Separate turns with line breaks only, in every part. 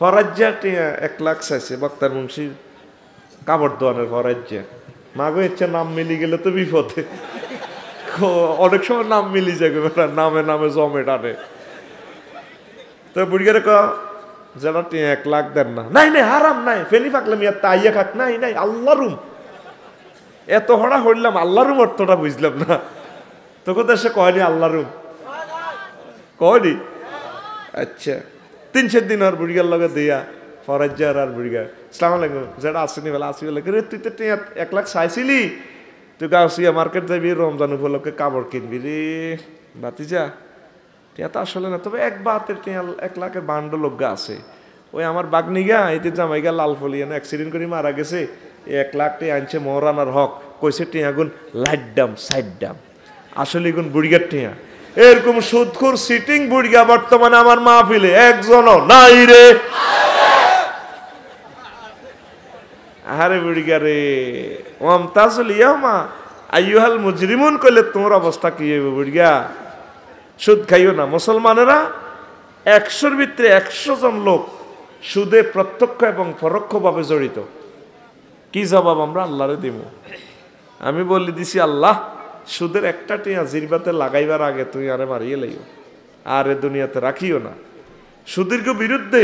ফরাজ্জা টিয়া এক লাখ চাইছে বক্তার মুন্সির কাপড় দোয়ানের ফরাজ্জা। মাগো ইচ্ছে নাম মিলি গেলে তো বিপদে। অনেক সময় নাম মিলি যাবে নামে নামে জমে টানে। তো বুড়িগারে ক যেটা টিয়া এক লাখ দেন না। নাই নাই হারাম নাই ফেনি ফাকলাম ইয়া তাইয়া খাক। নাই নাই আল্লাহ রুম। এত হড়া হইলাম আল্লাহ রুম অর্থটা বুঝলাম না। তোকে দেশে কয়নি আল্লাহ রুম? কয়নি? আচ্ছা। তিন চার দিন আর বুড়িগার লগে দিয়া ফরাজ্জার আর বুড়িগার। সালাম আলাইকুম। যেটা আসেনি বেলা আসি বলে। রে তুই তো এক লাখ চাইছিলি? তুই গাছিয়া মার্কেট যাবি, রমজান উপলক্ষে কাপড় কিনবি রে। বাতিজা টিয়া তো আসলে না, তবে এক বাতের টিয়া, এক লাখের বান্ড লোক আছে। ওই আমার বাগনিগা এতে জামাইগা লাল ফলিয়ান অ্যাক্সিডেন্ট করে মারা গেছে। এক লাখ টিয়া আনছে মহারানার হক। কইছে টিয়া গুণ লাইট ডাম সাইড ডাম আসলে গুণ বুড়িগার টিয়া। এরকম সুদখুর সিটিং বুড়িয়া বর্তমানে আমার মাহফিলে একজনও নাই রে। আরে বুড়িগা রে। ওমতাজুল ইয়ামা আইয়ুহাল মুজরিমুন কইলে তোমার অবস্থা কি হইবে বুড়িগা? সুদ খাইও না। মুসলমানেরা একশোর ভিতরে একশো জন লোক সুদে প্রত্যক্ষ এবং পরোক্ষভাবে জড়িত। কি জবাব আমরা আল্লাহরে দিব আমি বলি দিছি আল্লাহ সুদের একটা টিয়া জিরবাতে লাগাইবার আগে তুই আরে মারিয়ে লাইও। আর এ দুনিয়াতে রাখিও না। সুদীর্ঘ বিরুদ্ধে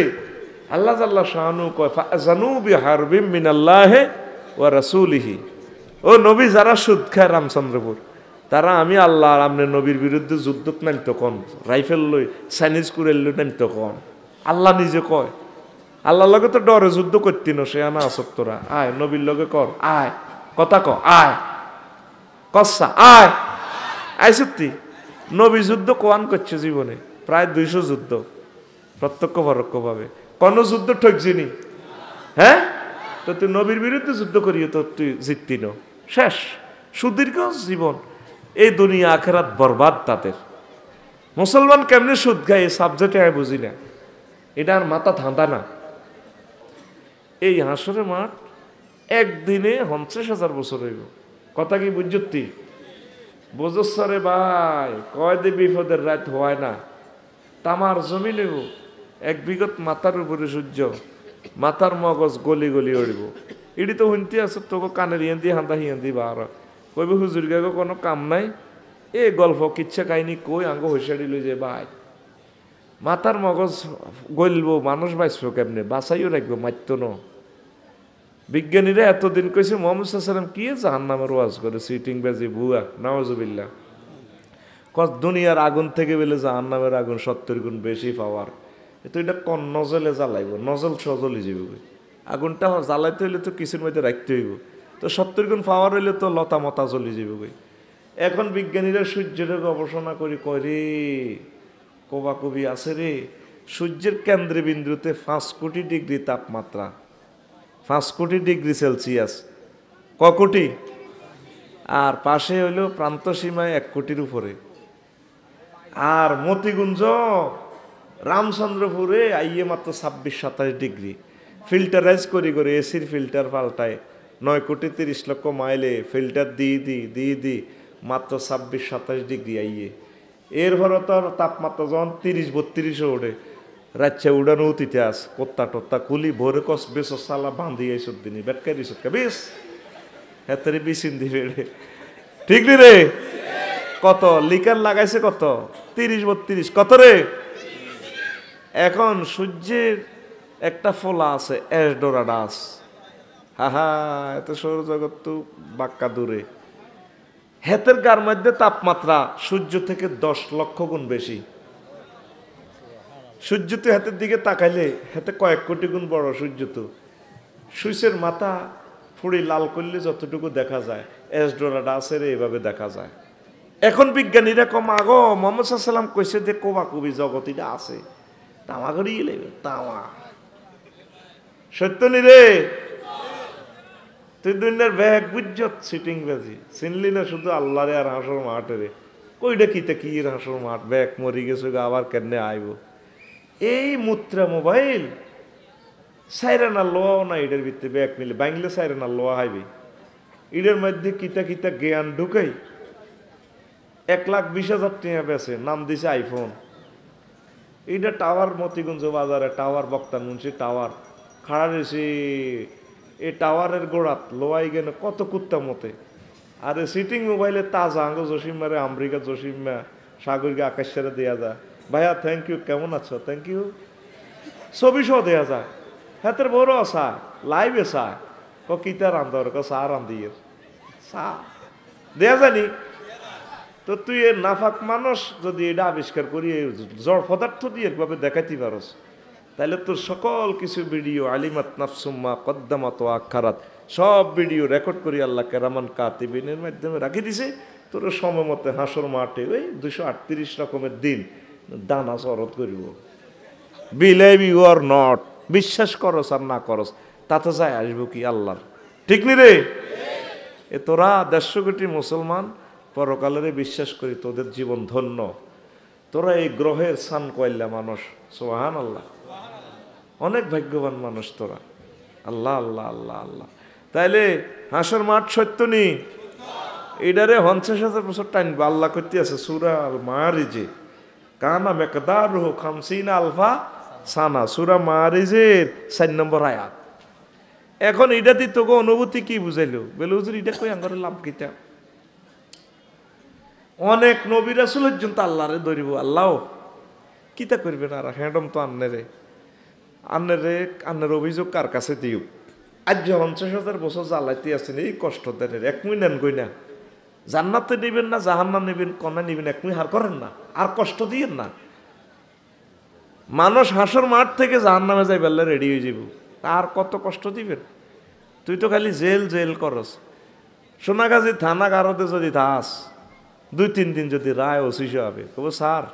আল্লাহ আল্লাহ শাহানু কয় জানু বি হারবিম মিনাল্লাহে ও রাসূলিহি। ও নবী, যারা সুদ খায় রামচন্দ্রপুর, তারা আমি আল্লাহ আমনে নবীর বিরুদ্ধে যুদ্ধ নামতো কন, রাইফেল লই, চাইনিজ কুরেল লই নামতো কন। আল্লাহ নিজে কয়, আল্লাহর লগে তো ডরে যুদ্ধ করতি না সে আনা আসত তোরা আয়, নবীর লগে কর, আয়। কথা ক, আয়। কসা, আয়। আয় সত্যি। নবী যুদ্ধ কোয়ান করছে জীবনে। প্রায় দুইশো যুদ্ধ। প্রত্যক্ষ পরোক্ষ ভাবে কোন যুদ্ধ ঠকছিনি হ্যাঁ? তো তুই নবীর বিরুদ্ধে যুদ্ধ করিও তো তুই জিততি শেষ। সুদীর্ঘ জীবন। এই দুনিয়া আখেরাত বরবাদ তাদের। মুসলমান কেমনে সুদ খায় এই সাবজেক্টে আমি বুঝি না। এটা আর মাথা ধাঁধা না। এই হাসরে মাঠ একদিনে পঞ্চাশ হাজার বছর হইব। কথা কি বুঝতি বোঝসরে ভাই, কয় দে বিপদের রাত হয় না। তামার জমি নেব এক বিগত মাথার উপরে সূর্য, মাথার মগজ গলি গলি উড়িব। ইডি তো শুনতে আছে, তোকে কানের ইয়ান্দি হান্দা হিয়ান্দি বার। কইবে হুজুর গাগো কোনো কাম নাই। এ গল্প কিচ্ছা কাহিনী কই, আঙ্গ হইসাড়ি লই যে ভাই। মাথার মগজ গলবো, মানুষ বাঁচবো কেমনে? বাঁচাইও রাখব মাত্য ন। বিজ্ঞানীরা এতদিন কইছে, মোহাম্মদ সাল্লাম কি জাহান নামের ওয়াজ করে সিটিং বাজি ভুয়া নওয়াজুবিল্লাহ কস, দুনিয়ার আগুন থেকে বেলে জাহান নামের আগুন সত্তর গুণ বেশি পাওয়ার। তো এটা কন নজলে জ্বালাইব? নজল সজলি যাবে আগুনটা জ্বালাইতে হইলে তো কিছুর মধ্যে রাখতে হইব। তো সত্তর গুণ পাওয়ার হইলে তো লতা মতা জ্বলি যাবে এখন বিজ্ঞানীরা সূর্যের গবেষণা করি করে কবা কবি আছে রে? সূর্যের কেন্দ্রে বিন্দুতে পাঁচ কোটি ডিগ্রি তাপমাত্রা। পাঁচ কোটি ডিগ্রি সেলসিয়াস। ক কোটি? আর পাশে হইল প্রান্ত সীমায় এক কোটির উপরে। আর মতিগুঞ্জ, রামচন্দ্রপুরে আইয়ে মাত্র ছাব্বিশ সাতাশ ডিগ্রি। ফিল্টারাইজ করি করে এসির ফিল্টার পাল্টায়। নয় কোটি তিরিশ লক্ষ মাইলে ফিল্টার দিয়ে দি দিয়ে দি, মাত্র ছাব্বিশ সাতাশ ডিগ্রি আইয়ে। এর তো তাপমাত্রা যখন তিরিশ, বত্রিশে ওঠে। রাচ্চা উড়ানো অতীতে আস, কোত্তা টোত্তা কুলি, ভোরে কস, বেশ সালা বান্ধি এইসব দিনই বেটকারি সৎকা বেশ। হেতারে দিবে রে। ঠিক নি রে? কত? লিকার লাগাইছে কত? তিরিশ বত্রিশ। কত রে? এখন সূর্যের একটা ফোলা আছে এসডোরাডাস হা হা, এত সৌরজগৎ তো বাক্কা দূরে। হেতের গার মধ্যে তাপমাত্রা সূর্য থেকে দশ লক্ষ গুণ বেশি। সূর্য তো হাতের দিকে তাকাইলে হাতে কয়েক কোটি গুণ বড় সূর্য তো সুইচের মাথা ফুড়ি লাল করলে যতটুকু দেখা যায়, এস ডোরাটা আছে রে, এভাবে দেখা যায়। এখন বিজ্ঞানীরা কম, আগ, মোহাম্মদ সাল্লাম কইছে যে কোবা কবি জগতিটা আছে। তামা করিয়ে লেবে তামা। সত্য নি রে? তুই দুনিয়ার ব্যাগ বুঝত সিটিং বাজি। চিনলি না শুধু আল্লাহরে আর হাঁসর মাঠে রে? কইটা কিতে কি হাঁসর মাঠ? ব্যাগ মরি গেছে আবার কেনে আইব? এই মুত্রা মোবাইল, সাইরানা লোয়াও না এটার ভিতরে ব্যাগ মিলে বাংলে সাইরানা লোয়া হাইবে। এটার মধ্যে কিতা কিতা জ্ঞান ঢুকাই, এক লাখ বিশ হাজার টাকা বেছে, নাম দিছে আইফোন। এইটা টাওয়ার, মতিগঞ্জ বাজারে টাওয়ার, বক্তার মুন্সি টাওয়ার। খাড়া রয়েছে এই টাওয়ারের গোড়াত লোয়াই গেলে কত কুত্তা মতে। আর সিটিং মোবাইলে তাজা আঙ্গ জসিম মারে আমেরিকা জসিম মা, সাগরকে আকাশ সেরে দেওয়া যায় ভাইয়া থ্যাংক ইউ কেমন আছো? থ্যাংক ইউ ছবি সহ দেওয়া যায় হাতের বড় আসা লাইভে চা। ক, কিতা রান্ধর ক, চা রান্ধিয়ে চা। দেয়া জানি তো তুই এ নাফাক মানুষ, যদি এটা আবিষ্কার করি জড় পদার্থ দিয়ে একভাবে দেখাইতে পারস। তাহলে তোর সকল কিছু ভিডিও আলিমাত নাফসুম্মা, কদ্দামাত আখারাত, সব ভিডিও রেকর্ড করি আল্লাহ কেরামান কাতিবিনের মাধ্যমে রাখি দিছে। তোর সময় মতে হাসর মাঠে ওই দুশো আটত্রিশ রকমের দিন দানা চরত করিব। Believe you or not. বিশ্বাস করস আর না করস, তাতে যায় আসব কি আল্লাহর। ঠিক নি রে? এ তোরা দেড়শো কোটি মুসলমান পরকালেরে বিশ্বাস করি তোদের জীবন ধন্য। তোরা এই গ্রহের সান কয়লা মানুষ সোহান আল্লাহ অনেক ভাগ্যবান মানুষ তোরা। আল্লাহ আল্লাহ আল্লাহ আল্লাহ। তাইলে হাসর মাঠ সত্য নি? এটারে পঞ্চাশ হাজার বছর টাইনবে আল্লাহ করতে আছে, সুরা আল মারিজে কানা মেকদার রুহ খামসিনা আলফা সানা সুরা মারিজের চার নম্বর আয়াত এখন এটা দিয়ে তোকে অনুভূতি কি বুঝাইলো বলে হুজুর এটা কই আঙ্গর লাভ কিতা অনেক নবী রাসুল পর্যন্ত আল্লাহরে ধরিব আল্লাহ কিতা করবেন আর হ্যাডম তো আন্নেরে আন্নেরে আন্নের অভিযোগ কার কাছে দিও আজ পঞ্চাশ হাজার বছর জ্বালাইতে আছেন এই কষ্ট দেন এক মুই নেন গই না জান্নাতে নেবেন না জাহান্না নেবেন কনা নেবেন, এক হার করেন না, আর কষ্ট দিয়েন না। মানুষ হাসর মাঠ থেকে জাহান্নামে যাই বেলা রেডি হয়ে যাব আর কত কষ্ট দিবেন? তুই তো খালি জেল জেল করস। সোনাগাজী থানা গারদে যদি থাস দুই তিন দিন যদি রায় ওসিস হবে তবু স্যার,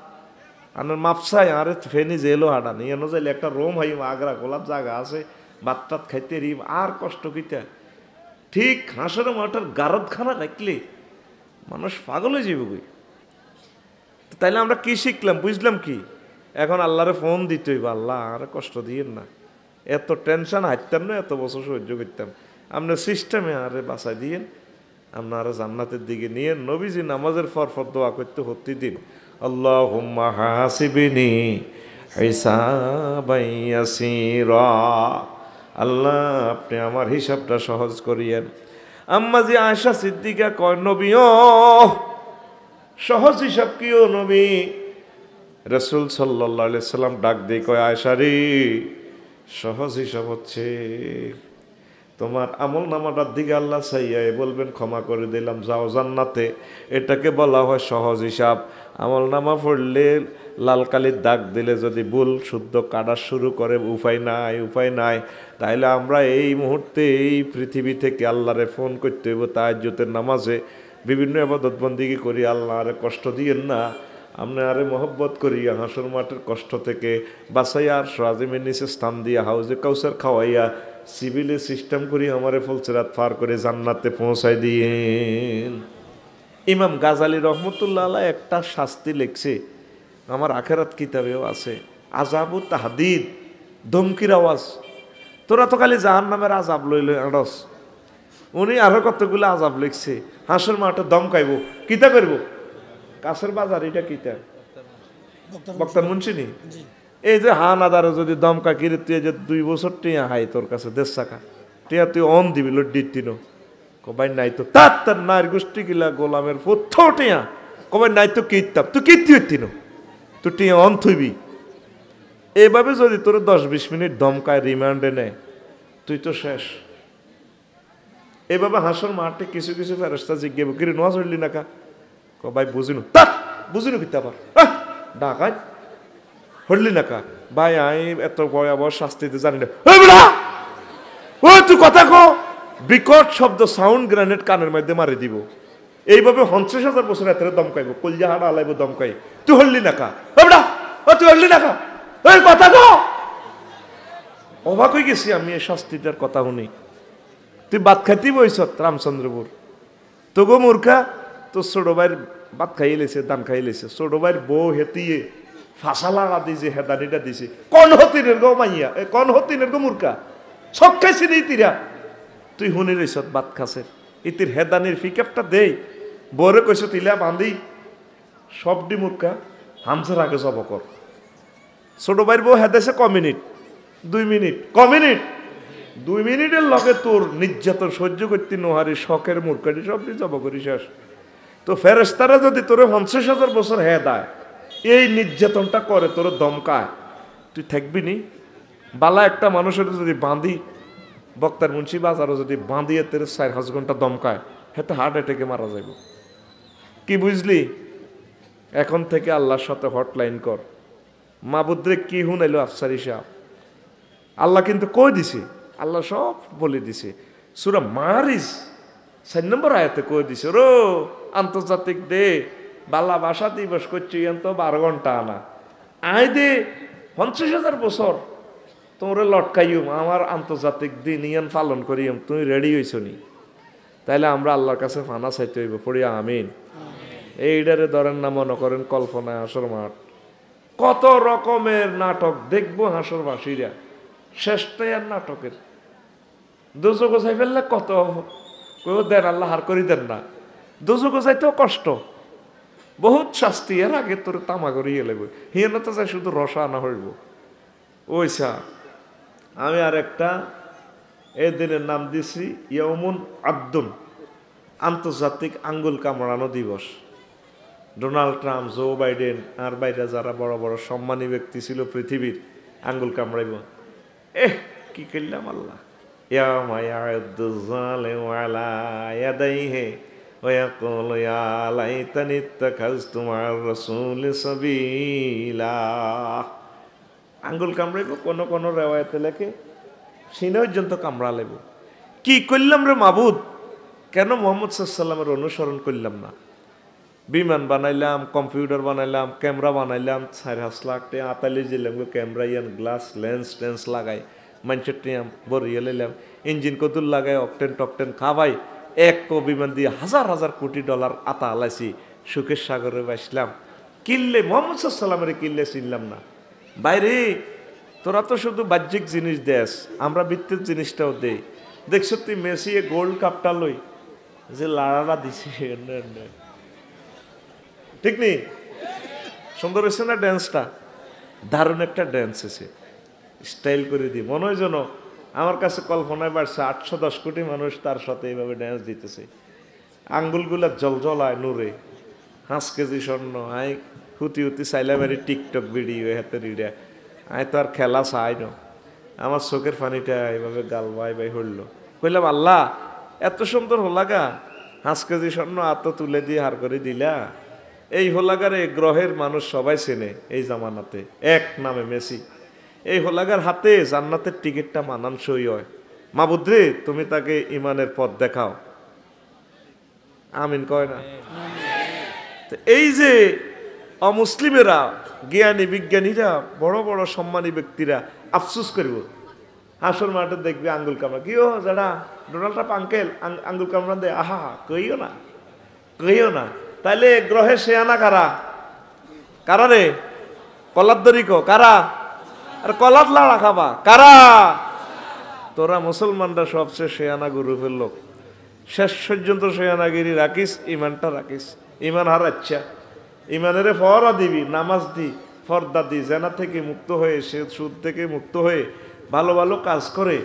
আনার মাপসাই আরে ফেনি জেলও হাঁটানি এনো যাইলে একটা রোম হাই আগ্রা গোলাপ জায়গা আছে বাত্তাত খাইতে রিম, আর কষ্ট কিতা? ঠিক হাঁসের মাঠের গারদখানা রাখলে মানুষ পাগল হয়ে যাবে কই? তাইলে আমরা কি শিখলাম? বুঝলাম কি? এখন আল্লাহরে ফোন দিতে হইব, আল্লাহ আর কষ্ট দিয়েন না। এত টেনশন হাঁটতাম না, এত বছর সহ্য করতাম। আপনার সিস্টেমে আরে বাসায় দিয়েন, আপনারা জান্নাতের দিকে নিয়ে নবীজি নামাজের ফর ফর দোয়া করতে হতে দিন। আল্লাহ হাসিবিনি হিসাবাইয়াসিরা আল্লাহ, আপনি আমার হিসাবটা সহজ করিয়েন। আম্মা যে আয়সা সিদ্দিকা কয় ও, সহজ হিসাব কি কিও নবী? রসুল সাল্লাহ সাল্লাম ডাক দিয়ে কয় আয়সা রি, সহজ হিসাব হচ্ছে। তোমার আমল নামাটার দিকে আল্লাহ সাইয়া বলবেন, ক্ষমা করে দিলাম, যাও জান্নাতে। এটাকে বলা হয় সহজ হিসাব। আমল নামা পড়লে লাল কালির দাগ দিলে যদি ভুল শুদ্ধ কাটা শুরু করে, উপায় নাই উপায় নাই, তাইলে আমরা এই মুহূর্তে এই পৃথিবী থেকে আল্লাহরে ফোন করতে হইব তাহাজ্যতের নামাজে। বিভিন্ন আবাদতবন্দিকে করি আল্লাহ আরে কষ্ট দিয়েন না। আমরা আরে মহব্বত করি, হাঁসুর মাঠের কষ্ট থেকে বাসাইয়া আর সাজিমের নিচে স্থান দিয়া, হাউজে কাউসার খাওয়াইয়া সিভিলে সিস্টেম করি, আমারে ফুলসেরাত পার করে জান্নাতে পৌঁছাই দিয়েন। ইমাম গাজালি রহমতুল্লাহ আলাহ একটা শাস্তি লিখছে। আমার আখেরাত কিতাবেও আছে। আজাবু তাহাদিদ ধমকির আওয়াজ। তোরা তো খালি জাহান নামের আজাব লই লই আড়স উনি আরও কতগুলো আজাব লিখছে। হাঁসের মাঠে দম খাইব কিতা করব? কাছের বাজার এটা কিতা? বক্তার মুন্সিনি এই যে হান আদারে যদি দমকা কিরে তুই যে দুই বছর টিয়া হাই তোর কাছে দেশ টাকা টিয়া তুই অন দিবি লড্ডির তিনো কবাই নাই তো তার তার নারী গোষ্ঠী গিলা গোলামের পথ্য কবাই নাই তো কীর্তাম তুই কীর্তি হইতিনো? তুই টিয়া অন থইবি এইভাবে যদি তোর দশ বিশ মিনিট দমকায় রিমান্ডে নেয় তুই তো শেষ। এভাবে হাসর মাঠে কিছু কিছু ফেরস্তা জিজ্ঞেব কিরে নোয়া চললি না কা কবাই, বুঝিনু। তা বুঝিনু কিতা আবার? ডাকায় হরলি না কা ভাই আমি এত ভয়াবহ শাস্তিতে জানি না। তুই কথা কো বিকট শব্দ সাউন্ড গ্রেনেড কানের মধ্যে মারি দিব। এইভাবে পঞ্চাশ হাজার বছর এত দমকাইব। কলজা হাড়া আলাইব দমকাই। তুই হরলি না কা? ও তুই হরলি না কা? ওই কথা কো অবাক হয়ে গেছি আমি, এই শাস্তিটার কথা শুনি। তুই বাদ খাইতে বইস রামচন্দ্রপুর। তো গো মূর্খা, তোর ছোট ভাইয়ের ভাত খাইয়ে লেছে, দান খাইয়ে লেছে। ছোট ভাইয়ের বউ হেতিয়ে ফাঁসা লাগা দিছে, হেদানিটা দিছে। কন হতিনের গো মাইয়া কন হতিনের গো মূর্খা। সব খাইছে নি তিরা। তুই শুনি রইস বাত খাসের ইতির হেদানির ফিকাপটা দেই। বরে কইস তিলা বান্ধি, সব ডি মূর্খা হামসার আগে জব কর ছোট ভাইয়ের বউ হেদেছে ক মিনিট, দুই মিনিট, ক মিনিট, দুই মিনিটের লগে তোর নির্যাতন সহ্য করতে নোহারি শখের মূর্খাটি সব জব করি শেষ। তো ফেরেস্তারা যদি তোরে পঞ্চাশ হাজার বছর হ্যাঁ দেয়, এই নির্যাতনটা করে তোর দমকায়। তুই থাকবি নি? বালা একটা মানুষের যদি বাঁধি বক্তার মুন্সি বাজারও যদি বাঁধিয়ে তেরে চার পাঁচ ঘণ্টা দমকায় হেতে হার্ট অ্যাটাকে মারা যাইব। কি বুঝলি? এখন থেকে আল্লাহর সাথে হটলাইন কর। মাবুদ্রে কি হুনাইলো আফসারি সাহেব? আল্লাহ কিন্তু কই দিছে? আল্লাহ সব বলে দিছে। সুরা মারিস, চার নম্বর আয়াতে কই দিছে? রো, আন্তর্জাতিক দে বাল্লা ভাষা দিবস করছি তো বারো ঘণ্টা আনা। আয় দে, পঞ্চাশ হাজার বছর। তোমরা লটকাইম আমার আন্তর্জাতিক দিন ইয়ান পালন করিম তুমি রেডি হইছ নি? তাইলে আমরা আল্লাহর কাছে ফানা চাইতে হইব পড়িয়া আমিন। এইটারে ধরেন না মনে করেন কল্পনায় হাসর মাঠ। কত রকমের নাটক দেখব হাসরবাসীরা শেষটাই আর নাটকের। দুজো গোছাই ফেললে কত? কেউ দেন আল্লাহ হার করি দেন না। দুজো গোছাইতেও কষ্ট। বহুত শাস্তি এর আগে তোর তামা করিয়ে লেবে হিয়ানো তো চাই শুধু রসা আনা হইব। ওইসা আমি আর একটা এ দিনের নাম দিছি ইয়মুন আব্দুন, আন্তর্জাতিক আঙ্গুল কামড়ানো দিবস। ডোনাল্ড ট্রাম্প, জো বাইডেন আর বাইরে যারা বড় বড় সম্মানী ব্যক্তি ছিল পৃথিবীর, আঙ্গুল কামড়াইব। এহ, কি করলাম আল্লাহ? ইয়া আঙ্গুল কামড়াইব, কোন কোন রেওয়ায়তে লেখে, সিনে পর্যন্ত কামড়া লেব কি করলাম রে মাবুদ? কেন মোহাম্মদ সাল্লামের অনুসরণ করলাম না? বিমান বানাইলাম, কম্পিউটার বানাইলাম, ক্যামেরা বানাইলাম সাড়ে হাস লাখ টাকা আতালি দিলাম, ক্যামেরা, ইয়ান গ্লাস, লেন্স, টেন্স লাগাই মানুষের টিয়াম বরিয়ে লাইলাম ইঞ্জিন কতুল লাগাই, অকটেন টকটেন খাবাই এক কো বিমান দিয়ে হাজার হাজার কোটি ডলার আতা আলাইছি, সুখের সাগরে বাসলাম কিনলে মোহাম্মদ সাল্লামের কিনলে চিনলাম না। বাইরে, তোরা তো শুধু বাহ্যিক জিনিস দেস, আমরা বৃত্তির জিনিসটাও দেই। দেখছ তুই মেসি গোল্ড কাপটা লই, যে লাড়াটা দিছি ঠিক নেই সুন্দর হয়েছে না ড্যান্সটা দারুণ একটা ড্যান্স এসে স্টাইল করে দিই মনে হয় যেন আমার কাছে কল্পনায় বাড়ছে, আটশো দশ কোটি মানুষ তার সাথে এইভাবে ড্যান্স দিতেছে। আঙ্গুলগুলা জল জলায় নূরে। পাঁচ কেজি স্বর্ণ, আই হুতি হুতি সাইলামারি টিকটক ভিডিও হাতে রিডা আই তো আর খেলা চাই না। আমার চোখের পানিটা এইভাবে গাল বাই বাই হইল। কইলাম, আল্লাহ, এত সুন্দর হোলাগা। পাঁচ কেজি স্বর্ণ আত্ম তুলে দিয়ে হার করে দিলা। এই হোলাগারে গ্রহের মানুষ সবাই চেনে এই জামানাতে। এক নামে মেসি। এই হোলাগার হাতে জান্নাতের টিকিটটা মানানসই হয়। মা মাবুদ্রে, তুমি তাকে ইমানের পথ দেখাও। আমিন কয় না। এই যে অমুসলিমেরা, জ্ঞানী বিজ্ঞানীরা, বড় বড় সম্মানী ব্যক্তিরা আফসুস করব। হাসর মাঠে দেখবে আঙ্গুল কামড়া। কি ও যারা ডোনাল্ড ট্রাম্প আঙ্কেল আঙ্গুল কামড়া দে আহা কইও না কইও না। তাইলে গ্রহে সে আনা কারা? কারা রে? কলার দরিক কারা? আর কলার লাড়া খাবা, কারা? তোরা মুসলমানরা সবচেয়ে শেয়ানা গ্রুপের লোক। শেষ পর্যন্ত শেয়ানাগিরি রাখিস, ইমানটা রাখিস। ইমান হার আচ্ছা ইমানের ফরা দিবি, নামাজ দি, ফর্দা দি, জেনা থেকে মুক্ত হয়ে সে সুদ থেকে মুক্ত হয়ে, ভালো ভালো কাজ করে।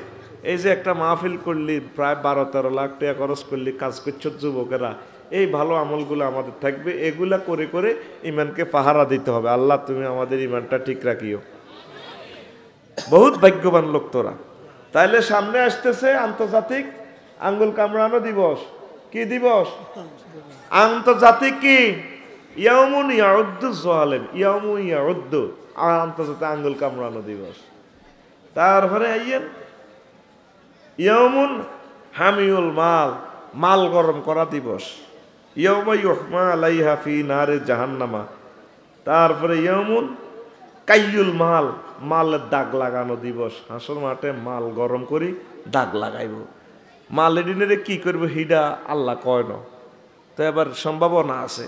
এই যে একটা মাহফিল করলি, প্রায় বারো তেরো লাখ টাকা খরচ করলি, কাজ করছ যুবকেরা, এই ভালো আমলগুলো আমাদের থাকবে। এগুলা করে করে ইমানকে পাহারা দিতে হবে। আল্লাহ, তুমি আমাদের ইমানটা ঠিক রাখিও। বহুত ভাগ্যবান লোক তোরা। তাইলে সামনে আসতেছে আন্তর্জাতিক আঙ্গুল কামড়ানো দিবস। কি দিবস? আন্তর্জাতিক কি? ইয়ামুন ইয়াউদ্দু সোহালেম ইয়ামু ইয়াউদ্দু, আন্তর্জাতিক আঙ্গুল কামড়ানো দিবস। তারপরে আইয়েন ইয়ামুন হামিউল মাল মাল গরম করা দিবস। ইয়মা আলাইহা ফি নারে জাহান্নামা। তারপরে ইয়মুন কাইয়ুল মাল, মালের দাগ লাগানো দিবস। হাসর মাঠে মাল গরম করি, দাগ লাগাইব। মাল এডিনে কি করব, হিডা আল্লাহ কয় ন। তো এবার সম্ভাবনা আছে।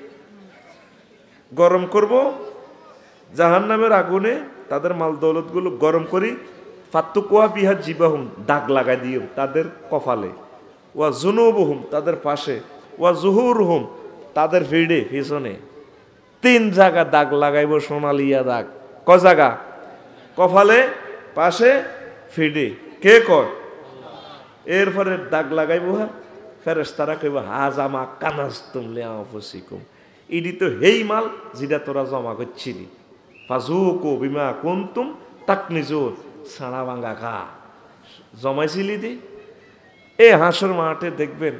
গরম করব জাহান নামের আগুনে তাদের মাল দৌলতগুলো গরম করি, ফাত্তুকুয়া বিহার জিবাহুম, দাগ লাগাই দিও তাদের কপালে। ওয়া জুনুবহুম, তাদের পাশে। ওয়া জুহুরহুম, তাদের ভিড়ে, পিছনে। তিন জায়গা দাগ লাগাইব সোনালিয়া দাগ। ক জায়গা? কপালে, পাশে ফিডে কে কয়? এরপরে দাগ লাগাইব হ্যাঁ ফেরেস তারা হাজামা কানাস তুমলে অপসিকুম ইডি তো হেই মাল, যেটা তোরা জমা করছিলি। ফাজুকো বিমা কুন্তুম তাক নিজোর সাড়া ভাঙ্গা খা। জমাইছিলি দি? এ হাঁসর মাঠে দেখবেন,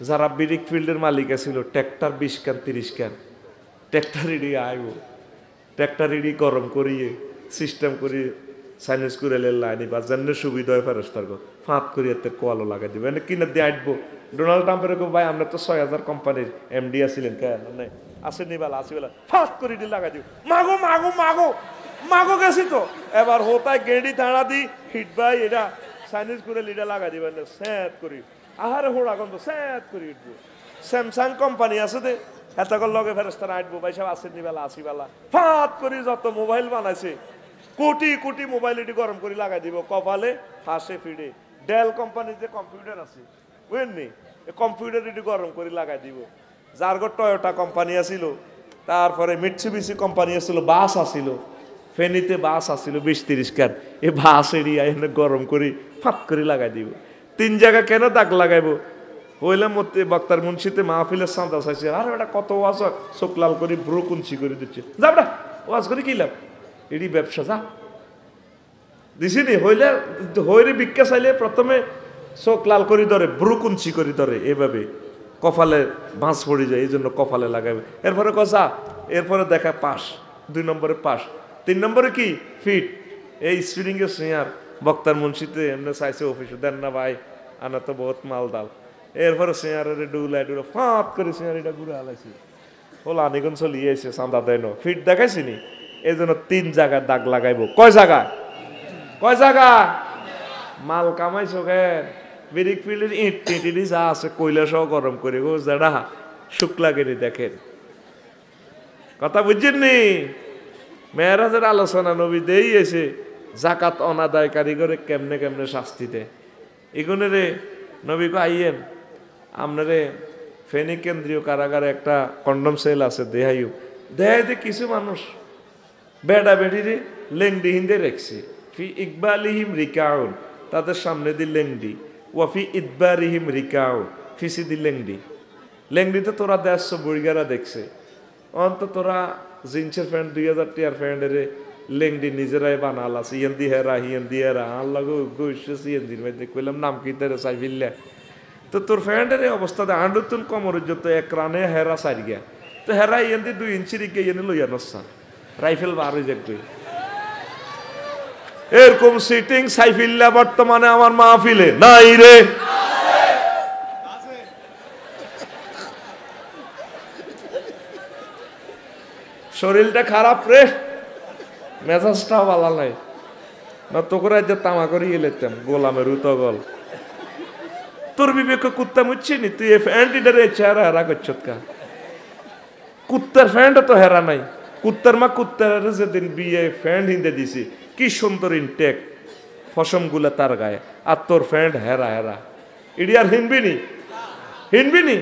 যারা বিরিক ফিল্ডের মালিক আছিল, ট্র্যাক্টর বিশ ক্যান তিরিশ ক্যান ট্র্যাক্টর ইডি আইব, ট্র্যাক্টর ইডি গরম করিয়ে, সিস্টেম করিয়ে, সাইনেস করে লাইনি বা জন্য সুবিধা হয় ফেরস্তার ফাঁত করিয়ে কোয়ালো লাগাই দিবে কিনে দিয়ে আটবো ডোনাল্ড ট্রাম্পের ভাই, আমরা তো ছয় হাজার কোম্পানির এমডি আছিলেন কেন নাই আসেনি বেলা আসি বেলা। ফাঁত করে দিয়ে লাগাই দিব। মাগো মাগো মাগো মাগো গেছি তো। এবার হোতায় গেঁড়ি থানা দি, হিট ভাই, এটা সাইনিজ করে লিডা লাগাই দিবেন স্যাত করি। আহারে হোড়া গন্ধ, স্যাত করি উঠবো স্যামসাং কোম্পানি আছে দে। এতকর লগে ফেরস্তারা আটবো ভাই, সব আসেনি বেলা, আসি বেলা। ফাঁত করি যত মোবাইল বানাইছে, কোটি কোটি মোবাইল এটি গরম করে লাগাই দিব, কপালে, ফাঁসে ফিডে ডেল কোম্পানির যে কম্পিউটার আছে। বুঝলেননি কম্পিউটার এটি গরম করে লাগাই দিব। যার গো টয়োটা কোম্পানি আছিল তারপরে মিটসুবিসি কোম্পানি আছিল বাস আছিল ফেনীতে বাস আছিল বিশ তিরিশ কার। এই বাস এরিয়া এখানে গরম করে, ফাঁক করে লাগাই দিব। তিন জায়গা কেন দাগ লাগাইবো? হইলাম মধ্যে বক্তার মুন্সিতে মাহফিলের সাঁদা চাইছে। আর এটা কত ওয়াজ চোখ লাল করে ব্রো কুঞ্চি করে দিচ্ছে। যা বেটা, ওয়াজ করে কি লাভ? এটি ব্যবসা, যা। দিছিনি হইলে, হইরে ভিক্ষা চাইলে প্রথমে চোখ লাল করে ধরে ব্রু কুঞ্চি করে ধরে, এভাবে। কপালে বাঁশ পড়ে যায়, এই জন্য কপালে লাগাবে। এরপরে কষা এরপরে দেখা পাস দুই নম্বরে পাস তিন নম্বরে কি? ফিট। এই স্পিডিংয়ের সিয়ার বক্তার মুন্সিতে এমনি চাইছে অফিসে দেন না ভাই, আনা তো বহুত মাল দাল এরপরে সিয়ারের ডুলাই ডুলে ফাঁত করে সিয়ার এটা ঘুরে হালাইছি ওলা আনিগুন চলিয়ে এসে চান্দা দেয় ফিট দেখাইছি নি? এই জন্য তিন জায়গায় দাগ লাগাইবো। কয় জায়গায়? কয় জায়গা মাল কামাইছো কে বিরিক ফিল্ডের ইট টিটি যা আছে কয়লা সহ গরম করে গো যারা শুক্লা কেনি দেখেন কথা বুঝছেন নি মেয়েরাজের আলোচনা নবী দেই এসে জাকাত অনাদায় কারিগরে কেমনে কেমনে শাস্তি দেয় এগুনে রে নবী কো আইয়েন আপনারে ফেনী কেন্দ্রীয় কারাগারে একটা কন্ডম সেল আছে দেহাইও দেহাই যে কিছু মানুষ বেড়া বেড়িরে লেংডি হিন্দে রেখছে ফি ইকবালিহিম রিকাউন তাদের সামনে দি লেংডি ওয়াফি ইদবারিহিম রিকাউন ফিসি দি লেংডি লেংডিতে তোরা দেখছ বুড়িগারা দেখছে। অন্ত তোরা জিন্সের প্যান্ট, দুই হাজার টিয়ার প্যান্টের লেংডি নিজেরাই বানাল আছে। ইয়েন হেরা হিয়েন দি হেরা। আল্লাহ গো, গুইস ইয়েন দিন মধ্যে কইলাম, নাম কি তারে চাই ফিরলে তো তোর প্যান্টের অবস্থাতে আন্ডুতুন কমরের যত এক রানে হেরা সারি গিয়া। তো হেরা ইয়েন দি দুই ইঞ্চি রিকে ইয়েন লইয়া নসা রাইফেল বার হয়ে যাক এরকম সিটিং সাইফিল্লা বর্তমানে আমার মাহফিলে নাই রে। শরীরটা খারাপ রে। মেজাজটাও ভালো নাই। না তো করে যে তামা করে এলেতাম, গোলামের উতগল। তোর বিবেক কুত্তা মুচ্ছি নি তুই এ ফ্যান্টিটারে চেহারা হেরা করছ কা। কুত্তার ফ্যান্ট তো হেরা নাই। কুত্তার মা কুত্তার যেদিন বিয়ে ফ্যান্ট হিন্দে দিছি। কি সুন্দর ইনটেক ফসমগুলা তার গায়ে। আর তোর ফ্যান্ট হেরা হেরা। ইডি আর হিনবি নি হিনবি নি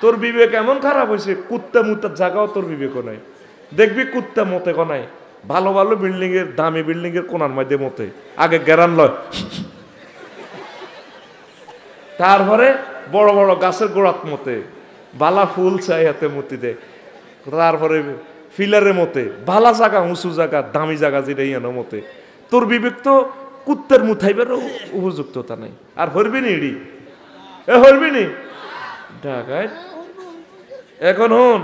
তোর বিবেক এমন খারাপ হয়েছে, কুত্তা মুতার জায়গাও তোর বিবেক নাই। দেখবি কুত্তা মতে কনাই ভালো ভালো বিল্ডিং এর, দামি বিল্ডিং এর কোনার মধ্যে মতে। আগে গেরান লয়। তারপরে বড় বড় গাছের গোড়াত মতে। বালা ফুল চাই হাতে মতি দে। তারপরে ফিলারের মতে ভালা জায়গা উঁচু জায়গা দামি জায়গা যেটা ইয়ানো মতে। তোর বিবেক তো কুত্তের মুথাইবার উপযুক্ততা নাই। আর হরবি নি ইডি এ হরবি নি? ঢাকায় এখন হন,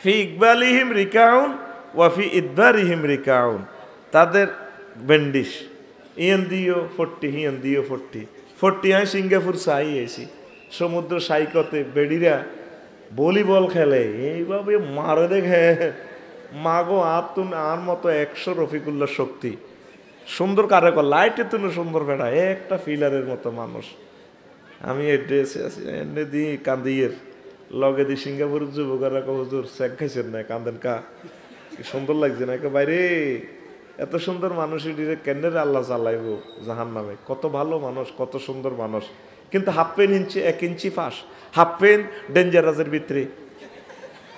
ফি ইকবালিহিম রিকাউন ওয়াফি ইদবারিহিম রিকাউন। তাদের বেন্ডিশ ইয়েন দিও ফোরটি হিয়েন দিও ফোরটি। ফোরটি হয় সিঙ্গাপুর সাই এসি সমুদ্র সাইকতে বেড়িরা ভলিবল খেলে, এইভাবে মারে দেখে। মাগো, আর তুমি, আর মতো একশো রফিকুল্লার শক্তি। সুন্দর কারে কর লাইটে তুমি সুন্দর বেড়া, একটা ফিলারের মতো মানুষ। আমি এই ড্রেসে আছি এনে দিই কান্দিয়ের। লগে দি সিঙ্গাপুর যুবকেরা হুজুর চেক খাইছেন না, কান্দেন কা? কি সুন্দর লাগছে না? একে বাইরে, এত সুন্দর মানুষ এটিরে কেন্দ্রে আল্লাহ চালাইব জাহান নামে কত ভালো মানুষ, কত সুন্দর মানুষ। কিন্তু হাফ পেন ইঞ্চি, এক ইঞ্চি ফাঁস। হাফ পেন ডেঞ্জারাসের ভিতরে।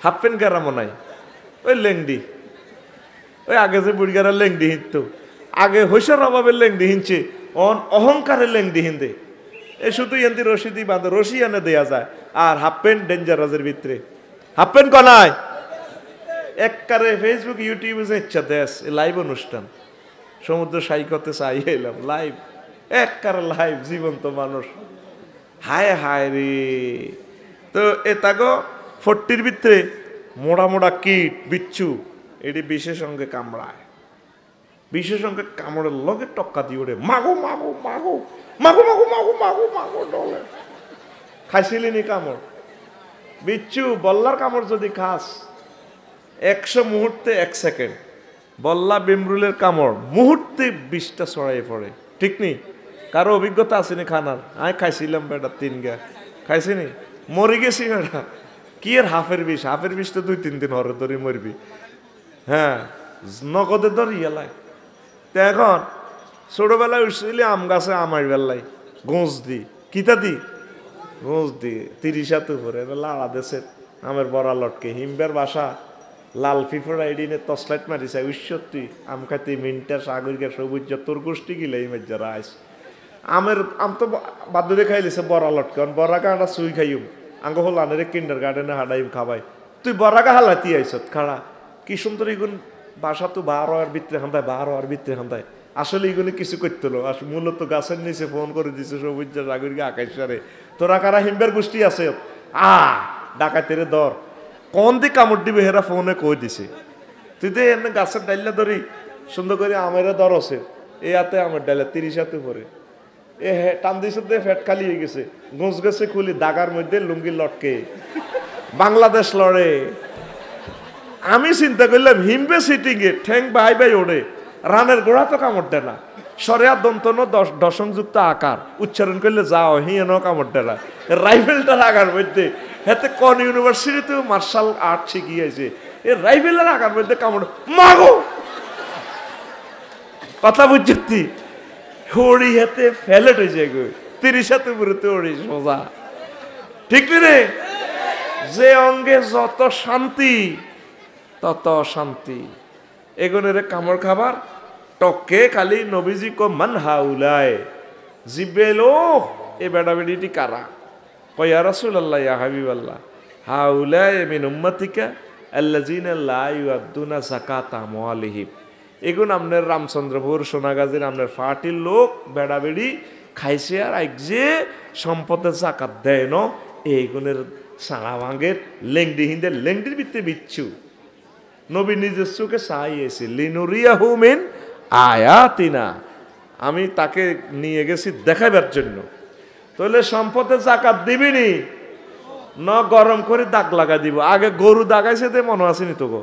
হাফ পেন গেরামো নাই। ওই লেংডি। ওই আগে যে বুড়িগারা লেংডি হিঁত আগে হৈসার অভাবে লেংডি হিনছে অন অহংকারে লেংডি হিন্দে এ শুধু এনতি রশি দি বাঁধে, রশি এনে দেয়া যায়, আর হাফ প্যান্ট ডেঞ্জারাসের ভিতরে। হাফ প্যান্ট কনায় এককারে ফেসবুক ইউটিউবে ইচ্ছা দেশ লাইভ অনুষ্ঠান। সমুদ্র সাইকতে চাই এলাম লাইভ এককারে লাইভ জীবন্ত মানুষ। হায় হায় রে। তো এ তাগো ফোরটির ভিতরে মোড়া মোড়া কিট, বিচ্ছু, এটি বিশেষ অঙ্গে কামড়ায়। বিশেষ অঙ্গে কামড়ের লগে টক্কা দিয়ে ওরে মাগো মাগো মাগো মাগো মাগো মাগো মাগো মাগো, ডলে। খাইছিলি নি কামড়? বিচ্ছু, বল্লার কামড় যদি খাস, একশো মুহূর্তে এক সেকেন্ড। বল্লা বিমরুলের কামড় মুহূর্তে বিষটা ছড়াই পড়ে। ঠিক নি? কারও অভিজ্ঞতা আসেনি খানার? আমি খাইছিলাম বেটা তিন গা। খাইছিনি? মরে গেছি বেটা। কি এর হাফের বিষ? হাফের বিষ তো দুই, তিন দিন হরে ধরে মরবি। হ্যাঁ নগদে ধরি ইয়েলাই তো এখন ছোটবেলায় উঠছিলি আম গাছে আমার বেলায় গোঁজ দি। কিতা দি? গোঁজ দি। তিরিশ হাত উপরে লাড়া দেশে আমের বড়া লটকে। হিমবের বাসা। লাল ফিফড়া এডিনে তসলাইট মারিছে। উৎসত্তি আম খাইতে মিনটা, সাগরিকা, সবুজ তোর গোষ্ঠী গিলে এই যারা আইস আমের আম তো বাদুরে খাইলিছে বড়া লটকে বড়া কাটা সুই খাইম। আঙ্গ হল আনের কিন্ডার গার্ডেনে হাডাইম খাবাই। তুই বড়াকা হালাতি আইসত, খাড়া। কি সুন্দর এগুন বাসা তো বারো আর ভিতরে হান্দায় বারো আর ভিতরে হান্দায় আসলে এগুলো কিছু করতে হলো আসলে মূলত গাছের নিচে ফোন করে দিছে, সবুজ রাগুরিকে আকাশারে তোরা কারা হিমবের গোষ্ঠী আছে? আ, ডাকাতের দর। কোন দিকে কামড় দিবে হেরা ফোনে কই দিছে? তুই তো এনে গাছের ডাইলা ধরি, সুন্দর করে আমের দর আছে। এ হাতে আমার ডাইলা তিরিশ হাতে পরে এ টান দিছে দিয়ে ফ্যাট খালি হয়ে গেছে। গোঁজ গেছে খুলি, দাগার মধ্যে লুঙ্গি লটকে। বাংলাদেশ লড়ে। আমি চিন্তা করলাম, হিমবে সিটিং এ ঠ্যাং বাই বাই ওড়ে। রানের গোড়া তো কামড় দেয় না। সরেয়া দন্তন দশমযুক্ত আকার। উচ্চারণ করলে যাও হিয়েন কামড় দেয় না। রাইফেলটার আকার মধ্যে। হাতে কন ইউনিভার্সিটিতেও মার্শাল আর্ট শিখিয়েছে। এ রাইফেলের আকার মধ্যে কামড় মাগো! কথা বুঝছি। হড়ি হাতে ফেলেট হয়েছে গো। তিরিশ হাতে পুরোতে হড়ি সোজা। ঠিক রে? যে অঙ্গে যত শান্তি, তত শান্তি এগুনের কামড় খাবার টকে খালি নবীজি কো মান হাউলায় জিব্রেল ও এ বেড়া বেড়িটি কারা? কয়া রসুল আল্লাহ ইয়া হাবিব আল্লাহ হাউলায় মিন উম্মতিকা আল্লাজিন লা ইউআদ্দুনা যাকাতা আমওয়ালিহিম। এগুন আপনার রামচন্দ্রপুর সোনাগাজীর আপনার ফাটির লোক বেড়া বেড়ি খাইছে আর এক যে সম্পদের জাকাত দেয় ন। এইগুনের সাড়া ভাঙের লেংডি হিন্দে, লেংডির ভিত্তি বিচ্ছু। নবী নিজের চোখে চাইয়েছে লিনুরিয়া হুমেন আয়াতিনা। আমি তাকে নিয়ে গেছি দেখাবার জন্য। তাহলে সম্পদে জাকাত দিবিনি ন? গরম করে দাগ লাগা দিব। আগে গরু দাগাইছে দে মনে আসেনি তো গো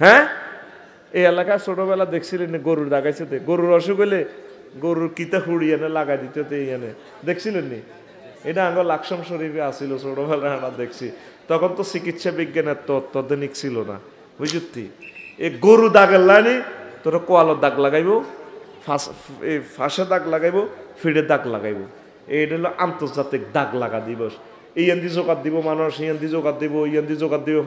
হ্যাঁ? এই এলাকায় ছোটবেলা দেখছিলেন গরুর দাগাইছে দে গরুর অসুখ হলে গরুর কিতা হুড়ি এনে লাগাই দিত এনে। দেখছিলেন নি? এটা আঙ্গ লাকসম শরীফে আসিল ছোটবেলায় আমরা দেখছি। তখন তো চিকিৎসা বিজ্ঞানের তো অত্যাধুনিক ছিল না বুঝতি এ গরু দাগের লাইনি তোর কোয়ালোর দাগ লাগাইব, ফাঁসে দাগ লাগাইব ফিডে দাগ লাগাইব। এইটা হলো আন্তর্জাতিক দাগ লাগা দিবস। ইয়ান্দি জোগাত দিব, মানুষ ইয়ান্দি জোগাত দিব, ইয়ান্দি জোগাত দিব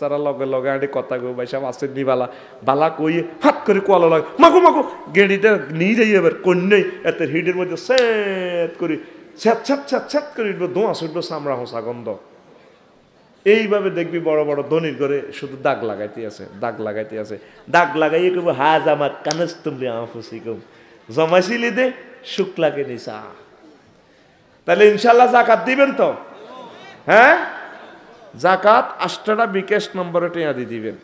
তারা লগে লগে আঁটে কথা কই বাইসা আছে নি বালা। বালা কই হাত করে কোয়ালো লাগে মাগো মাগো গেড়িটা নিয়ে যাই এবার, কন্যাই এত হিডের মধ্যে স্যাত করি ছ্যাত ছ্যাত ছ্যাত ছ্যাত করে দোঁয়া ছুটবো সামরা হোসা গন্ধ। এইভাবে দেখবি বড় বড় ধনির করে শুধু দাগ লাগাইতে আছে, দাগ লাগাইতে আছে। দাগ লাগাইয়ে কব হাজ আমার কানস তুমি আফুসি কম জমাইছিলি দে, শুক্লাকে নিসা তাহলে ইনশাল্লাহ জাকাত দিবেন তো? হ্যাঁ? জাকাত আষ্টটা বিকাশ নম্বরে টেয়া দিয়ে দিবেন।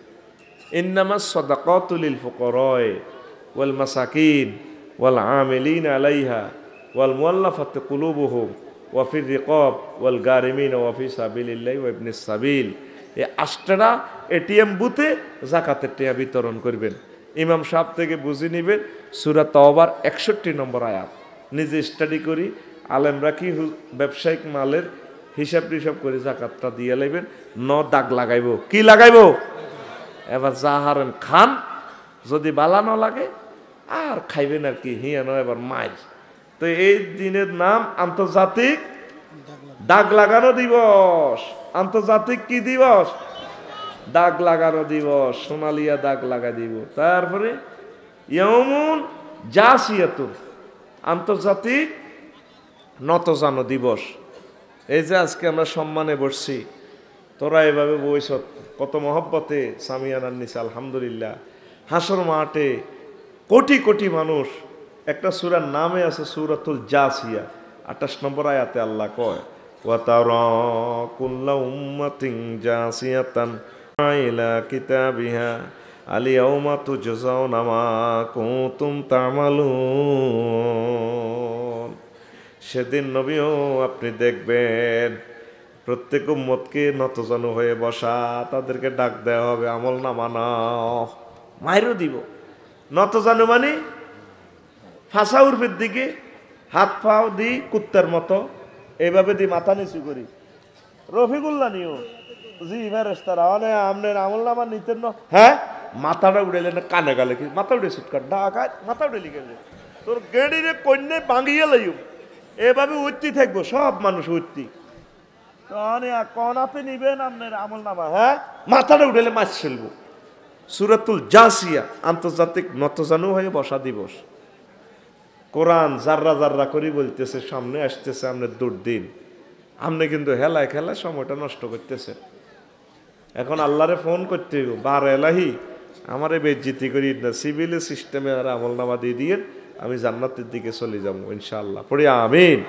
ইন্নামা সদাকতুলিল ফুকরয় ওয়াল মাসাকিন ওয়াল আমিলিন আলাইহা ওয়াল মুআল্লাফাত কুলুবুহুম ওয়াফির রিকব ওয়াল গারিমিন ওয়াফি সাবিল্লাহ ওয়াবনি সাবিল। এই আষ্টটা এটিএম বুথে জাকাতের টেয়া বিতরণ করবেন। ইমাম সাহেব থেকে বুঝে নেবেন সুরা তওবার একষট্টি নম্বর আয়াত। নিজে স্টাডি করি, আলেমরা কি ব্যবসায়িক মালের হিসাব টিসাব করে জাকাতটা দিয়ে লাইবেন। ন দাগ লাগাইব। কি লাগাইব? এবার যাহারেন খান, যদি বালা ন লাগে, আর খাইবেন আর কি হিয়ানো এবার মাইর তো এই দিনের নাম আন্তর্জাতিক দাগ লাগানো দিবস। আন্তর্জাতিক কি দিবস? দাগ লাগানো দিবস, সোনালিয়া দাগ লাগা দিব। তারপরে ইয়মুন জাসিয়াতুন, আন্তর্জাতিক নতজানো দিবস। এই যে আজকে আমরা সম্মানে বসছি, তোরা এভাবে বইস কত মহব্বতে সামিয়ানার নিচে, আলহামদুলিল্লাহ। হাসর মাঠে কোটি কোটি মানুষ, একটা সুরার নামে আছে সুরাতুল জাসিয়া, আঠাশ নম্বর আয়াতে আল্লাহ কয় ওয়াতারা সেদিন নবীও আপনি দেখবেন, প্রত্যেক উম্মতকে নতজানু হয়ে বসা, তাদেরকে ডাক দেওয়া হবে, আমল না মানাও মায়েরও দিব। নতজানু মানে ফাঁসা উর্ফের দিকে হাত পাও দিই কুত্তার মতো এইভাবে দি মাথা নিচু করি। রফিকুল্লা নিও। জি ফেরেস্তারা অনে আমনের আমল নামা নিতেন না। হ্যাঁ? মাথাটা উড়েলে না, কানে গালে মাথা উড়ে সুটকার ডাকায় মাথা উড়ে লিখে তোর গেড়িরে কন্যে ভাঙিয়ে লাইও। এভাবে উঠতি থাকব, সব মানুষ উঠতি। তাহলে কনাতে নিবেন, আপনার আমল নামা হ্যাঁ? মাথাটা উঠেলে মাছ ফেলব। সুরাতুল জাসিয়া, আন্তর্জাতিক নতজানু হয়ে বসা দিবস। কোরআন জাররা জাররা করি বলতেছে, সামনে আসতেছে আপনার দুর্দিন। আপনি কিন্তু হেলায় খেলায় সময়টা নষ্ট করতেছে। এখন আল্লাহরে ফোন করতে বার এলাহি, আমারে বেজ্জিতি করি না সিভিল সিস্টেমে আর আমল নামা দিয়ে দিয়ে আমি জান্নাতের দিকে চলে যাব ইনশাল্লাহ পড়ি আমিন।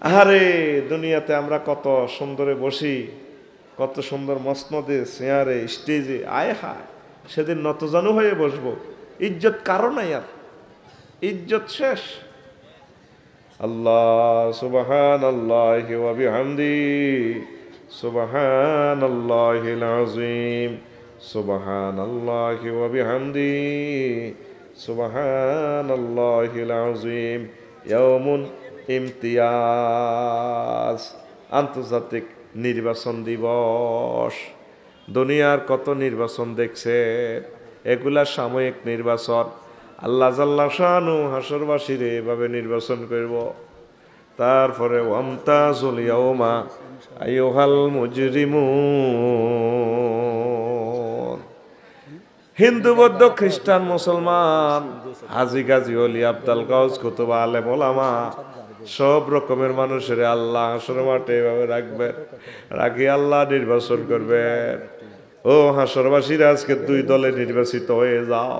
আরে দুনিয়াতে আমরা কত সুন্দরে বসি, কত সুন্দর মসনদে চেয়ারে স্টেজে, আয় হায়, সেদিন নতজানু হয়ে বসবো। ইজ্জত কারও নাই আর। ইজ্জত শেষ। আল্লাহ সুবহান আল্লাহ ওয়াবিহামদি সুবহান আল্লাহিল আযীম সুবহান আল্লাহ ওয়াবিহামদি সুবহান আল্লাহিল আযীম ইয়াউমুন ইমতিয়াজ, আন্তর্জাতিক নির্বাচন দিবস। দুনিয়ার কত নির্বাচন দেখছে? এগুলা সাময়িক নির্বাচন। আল্লাহ জাল্লা শানু হাসরবাসীরে এভাবে নির্বাচন করব। তারপরে ওয়ামতাজুল ইয়াউমা আইয়ুহাল মুজরিমুন। হিন্দু, বৌদ্ধ, খ্রিস্টান, মুসলমান, হাজি, গাজি অলি আবদাল গাউজ কুতুবা আলেম, ওলামা, সব রকমের মানুষের আল্লাহ হাসর মাঠে এভাবে রাখবেন, রাখি আল্লাহ নির্বাচন করবেন। ও হাসরবাসীরা, আজকে দুই দলে নির্বাচিত হয়ে যাও।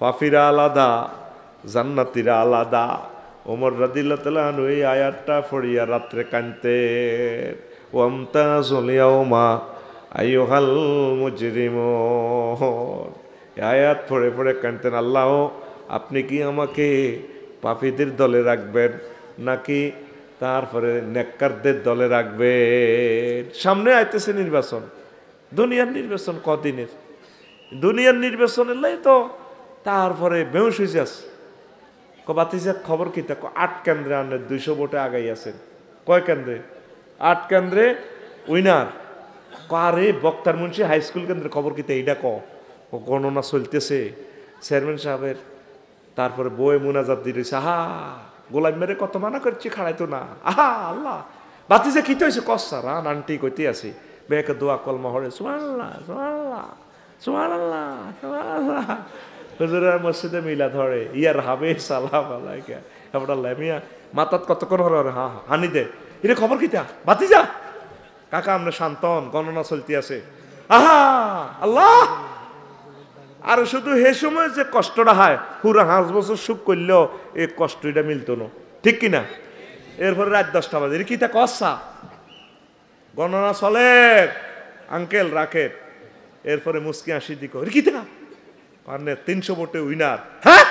পাফিরা আলাদা, জান্নাতিরা আলাদা। ওমর রাদিল্লাহু এই আয়াতটা ফড়িয়া রাত্রে কানতে ওয়ামতা জলিয়াউমা আইয়ুহাল মুজরিমুন। এই আয়াত পড়ে পড়ে কানতেন আল্লাহ, আপনি কি আমাকে পাপীদের দলে রাখবেন নাকি তারপরে নেককারদের দলে রাখবেন? সামনে আইতেছে নির্বাচন। দুনিয়ার নির্বাচন কদিনের? দুনিয়ার নির্বাচনের লাই তো তারপরে বেউস হয়ে যাস। বাতিজা খবর কি তা? আট কেন্দ্রে আনের দুইশো ভোটে আগাই আছেন। কয় কেন্দ্রে? আট কেন্দ্রে উইনার। কারে বক্তার মুন্সি হাই স্কুল কেন্দ্রে খবর কি এইটা ক। ও গণনা চলতেছে। চেয়ারম্যান সাহেবের তারপরে বই মুনাজাত দিয়ে রয়েছে আহা, গোলাম মেরে কত মানা করছি খাড়াইতো না। আহা, আল্লাহ। বাতিজা কি তো হয়েছে? কসা রান আন্টি কইতে আছি। বেকে দোয়া কলমা হরে সুমাল্লাহ সুমাল্লাহ সুমাল্লাহ সুমাল্লাহ হুজুরের মসজিদে মিলা ধরে, ইয়ার হাবে, সালাম আলাইকা। আপনার লেমিয়া, মাতাত কতক্ষণ হরে হা হানি দে। এটা খবর কিতা বাতি যা কাকা আমরা শান্তন, গণনা চলতে আছে। আহা, আল্লাহ! আর শুধু হে সময় যে কষ্টটা হয় পুরা হাঁস বছর সুখ করলেও এই কষ্টটা মিলতো না। ঠিক কিনা এরপরে রাত দশটা বাজে। এটা কিতা কসা গণনা চলে। আঙ্কেল রাখে। এরপরে মুসকি আসি দিক। কিতা মানে তিনশো ভোটে উইনার। হ্যাঁ?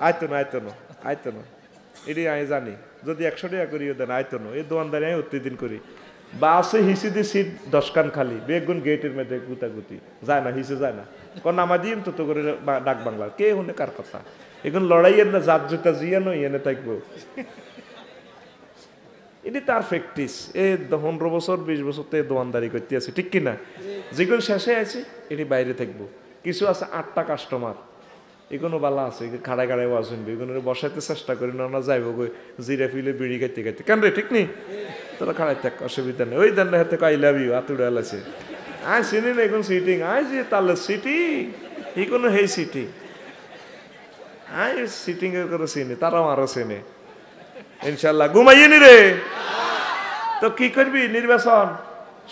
আইতো না আইতো না আইতো না। এটি আমি জানি। যদি একশো টাকা করি দেন না। এই দোকানদারি আমি প্রতিদিন করি। বাসে হিসি দি সিট দশকান খালি। বেগুন গেটের মধ্যে গুতাগুতি। যায় না হিসে যায় না। কোন নামা দিম, তো তো করে ডাক বাংলা কে হনে কার কথা? এখন লড়াইয়ের না জাত জুতা জিয়ানো এনে থাকব। এটি তার প্র্যাকটিস এ পনেরো বছর, বিশ বছর তো এ দোকানদারি করতে আছে। ঠিক কিনা? যেগুলো শেষে আছে, এটি বাইরে থাকব। কিছু আছে আটটা কাস্টমার এগুলো বালা আছে খাড়ায় খাড়ায় ওয়াজ শুনবে এগুলো বসাইতে চেষ্টা করি, না যাইব গই জিরা ফিলে বিড়ি খাইতে খাইতে। কেন রে, ঠিক নেই তোরা খাড়াই থাক, অসুবিধা নেই। ওই দেন হাতে আই লাভ ইউ আতুড়ে আলাছে আয়, চিনি না এখন সিটিং আয়, যে তাহলে সিটি কোনো হেই সিটি আয় সিটিং এর করে চিনি, তারাও আরও চেনে। ইনশাল্লাহ ঘুমাইয়ে নি রে। তো কি করবি? নির্বাচন।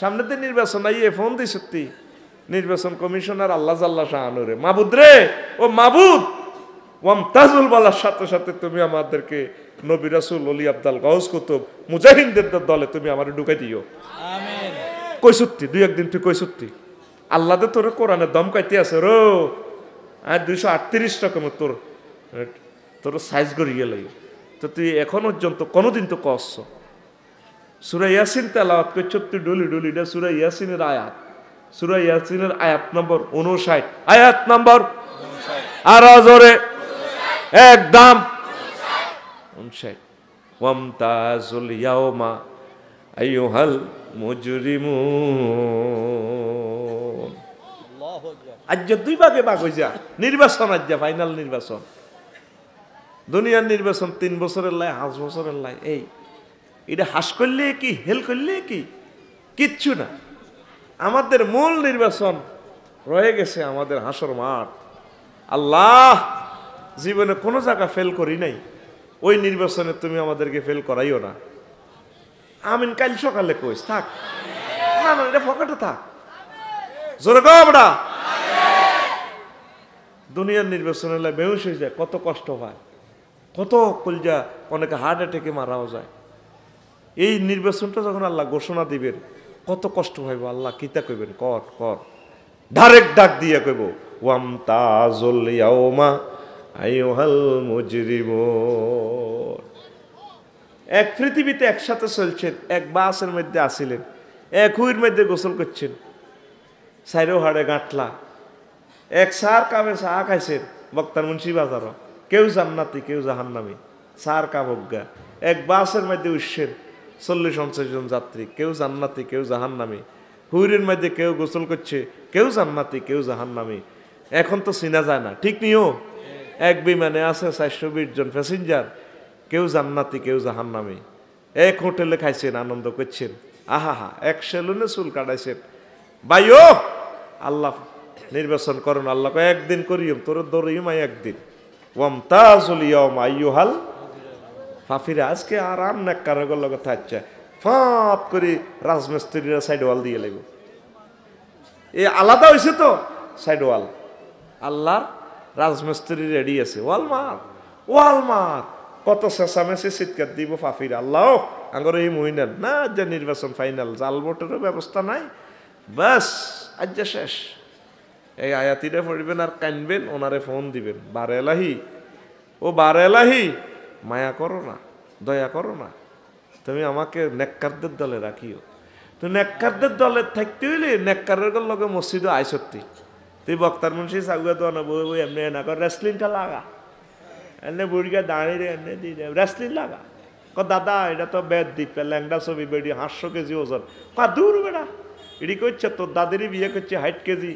সামনে তো নির্বাচন, আইয়ে ফোন দি সত্যি। নির্বাচন কমিশনার আল্লাহ জাল্লা শাহানুরে মাবুদ রে? ও মাবুদ! ওয়ামতাজুল বলার সাথে সাথে তুমি আমাদেরকে নবী রাসুল অলি আব্দাল গহজ কুতুব মুজাহিনদের দলে তুমি আমার ঢুকাই দিও। সত্যি দুই একদিন তুই কই সত্যি আল্লাহ তোর কোরআনে দম কাইতে আছে রো। আর দুইশো আটত্রিশ রকমের তোর তোর সাইজ করি গেলে তো তুই এখন পর্যন্ত কোনোদিন তো কষ্ট সুরা ইয়াসিন তেলাওয়াত করছ তুই ডুলি ডুলি এটা সুরা ইয়াসিনের আয়াত। সুরা ইয়াসিনের আয়াত নম্বর উনষাট আয়াত নম্বর আর জোরে। একদম। উনষাট ওয়ামতাজুল ইয়াওমা আইয়ুহাল মুজরিমুন। আজ দুই ভাগে ভাগ হয়ে যা নির্বাচন আজ যা ফাইনাল নির্বাচন। দুনিয়ার নির্বাচন তিন বছরের লাই পাঁচ বছরের লাই এই। এটা হাস করলে কি হেল করলে কি? কিচ্ছু না। আমাদের মূল নির্বাচন রয়ে গেছে আমাদের হাসর মাঠ। আল্লাহ জীবনে কোনো জায়গা ফেল করি নাই। ওই নির্বাচনে তুমি আমাদেরকে ফেল করাইও না। আমিন, কাল সকালে কইস, থাক। না না, এটা ফকাটে থাক। জোরে আমরা দুনিয়ার নির্বাচনে এলে বেহুশ হয়ে যায়, কত কষ্ট হয়। কত কলজা অনেকে হার্ট অ্যাটাকে মারাও যায়। এই নির্বাচনটা যখন আল্লাহ ঘোষণা দিবেন কত কষ্ট হইব, আল্লাহ কিতা কইবেন? কর কর। ডাইরেক্ট ডাক দিয়ে কইব, ওয়াম তাজুল ইয়াউমা আইয়ুহাল মুজরিমুন। এক পৃথিবীতে একসাথে চলছেন, এক বাসের মধ্যে আসিলেন, এক হুইর মধ্যে গোসল করছেন সাইরো হাড়ে গাঁটলা, এক সার কামে চা খাইছেন, বক্তার মুন্সি বাজার কেউ জান্নাতি, কেউ জাহান্নামি, সার কাবজ্ঞা এক বাসের মধ্যে উঠছেন চল্লিশ পঞ্চাশ জন যাত্রী, কেউ জান্নাতি, কেউ জাহান্নামি। হুইরের মধ্যে কেউ গোসল করছে, কেউ জান্নাতি, কেউ জাহান্নামি। এখন তো চিনা যায় না, ঠিক নিও এক বিমানে আছে চারশো বিশ জন প্যাসেঞ্জার, কেউ জান্নাতি, কেউ জাহান্নামি। এক হোটেলে খাইছেন, আনন্দ করছেন। আহা হা এক সেলুনে চুল কাটাইছেন। বাইও আল্লাহ নির্বাচন করুন আল্লাহ একদিন করিম তোর আই একদিন। ওয়াম তাজুল ইয়াউম আইয়ুহাল ফাফিরা, আজকে আরাম নেককারের লগে থাকছে? ফাঁপ করে রাজমিস্ত্রিরা সাইড ওয়াল দিয়ে লাগবে এ আলাদা হয়েছে তো সাইড ওয়াল আল্লাহর রাজমিস্ত্রি রেডি আছে। ওয়াল মার ওয়াল মার কত চেঁচামেচি চিৎকার দিব ফাফির। আল্লাহ, আঙ্গর এই মহিনার না যে নির্বাচন ফাইনাল জাল ভোটেরও ব্যবস্থা নাই। বাস, আজ শেষ। এই আয়াতিরে পড়বেন আর কানবেন, ওনারে ফোন দিবেন। বারে এলাহি ও বারে এলাহি মায়া করো না, দয়া করো না। তুমি আমাকে নেককারদের দলে রাখিও। তো নেককারদের দলে থাকতে হইলে নেককারের লগে মসজিদে আয় সত্যি। তুই বক্তার মুন্সি সাগুয়া তো না বই বই এমনি না কর রেসলিংটা লাগা। এনে বুড়িকে দাঁড়িয়ে এনে দিয়ে দে রেসলিং লাগা? ক দাদা, এটা তো বেদ দ্বীপে, ল্যাংডা ছবি, বেড়ি হাঁসশো কেজি ওজন। ক দূর বেড়া, এটি করছে, তোর দাদেরই বিয়ে করছে হাইট কেজি।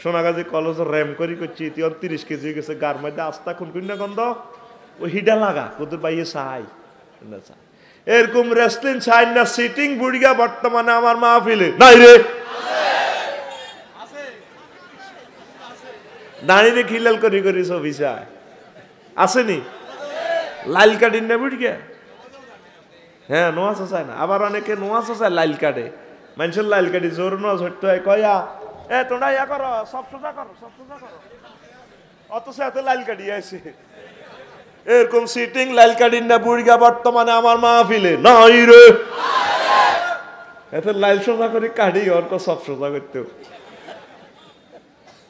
সোনাগাজি কলেজ র্যাম করি করছি তুই তিরিশ কেজি গেছে, গার মধ্যে আস্তা খুন না গন্ধ। ও হিডা লাগা কুদুর বাইয়ে চাই এরকম রেসলিং চাই না সিটিং বুড়িগা বর্তমানে আমার মা মাহফিলে। নাই রে। দাঁড়িয়ে খিলাল করি করি ছবি চায় আসেনি? লাইল কাটিন না বুড়িগা? হ্যাঁ নোয়াশো চায় না আবার অনেকে নোয়াশো চায় লাইল কাটে। মানুষের লাইল কাটি, জোর নোয়াজ হইতে হয়, কয়া, এ, তোমরা ইয়া করো, সব সোজা করো, সব সোজা করো। অথচ এত লাল কাটি আছে এরকম সিটিং লাইল কাটিন না বুড়িগা বর্তমানে আমার মাহফিলে? নাই রে। এত লাইল সোজা করে কাটি অর্ক সব সোজা করতে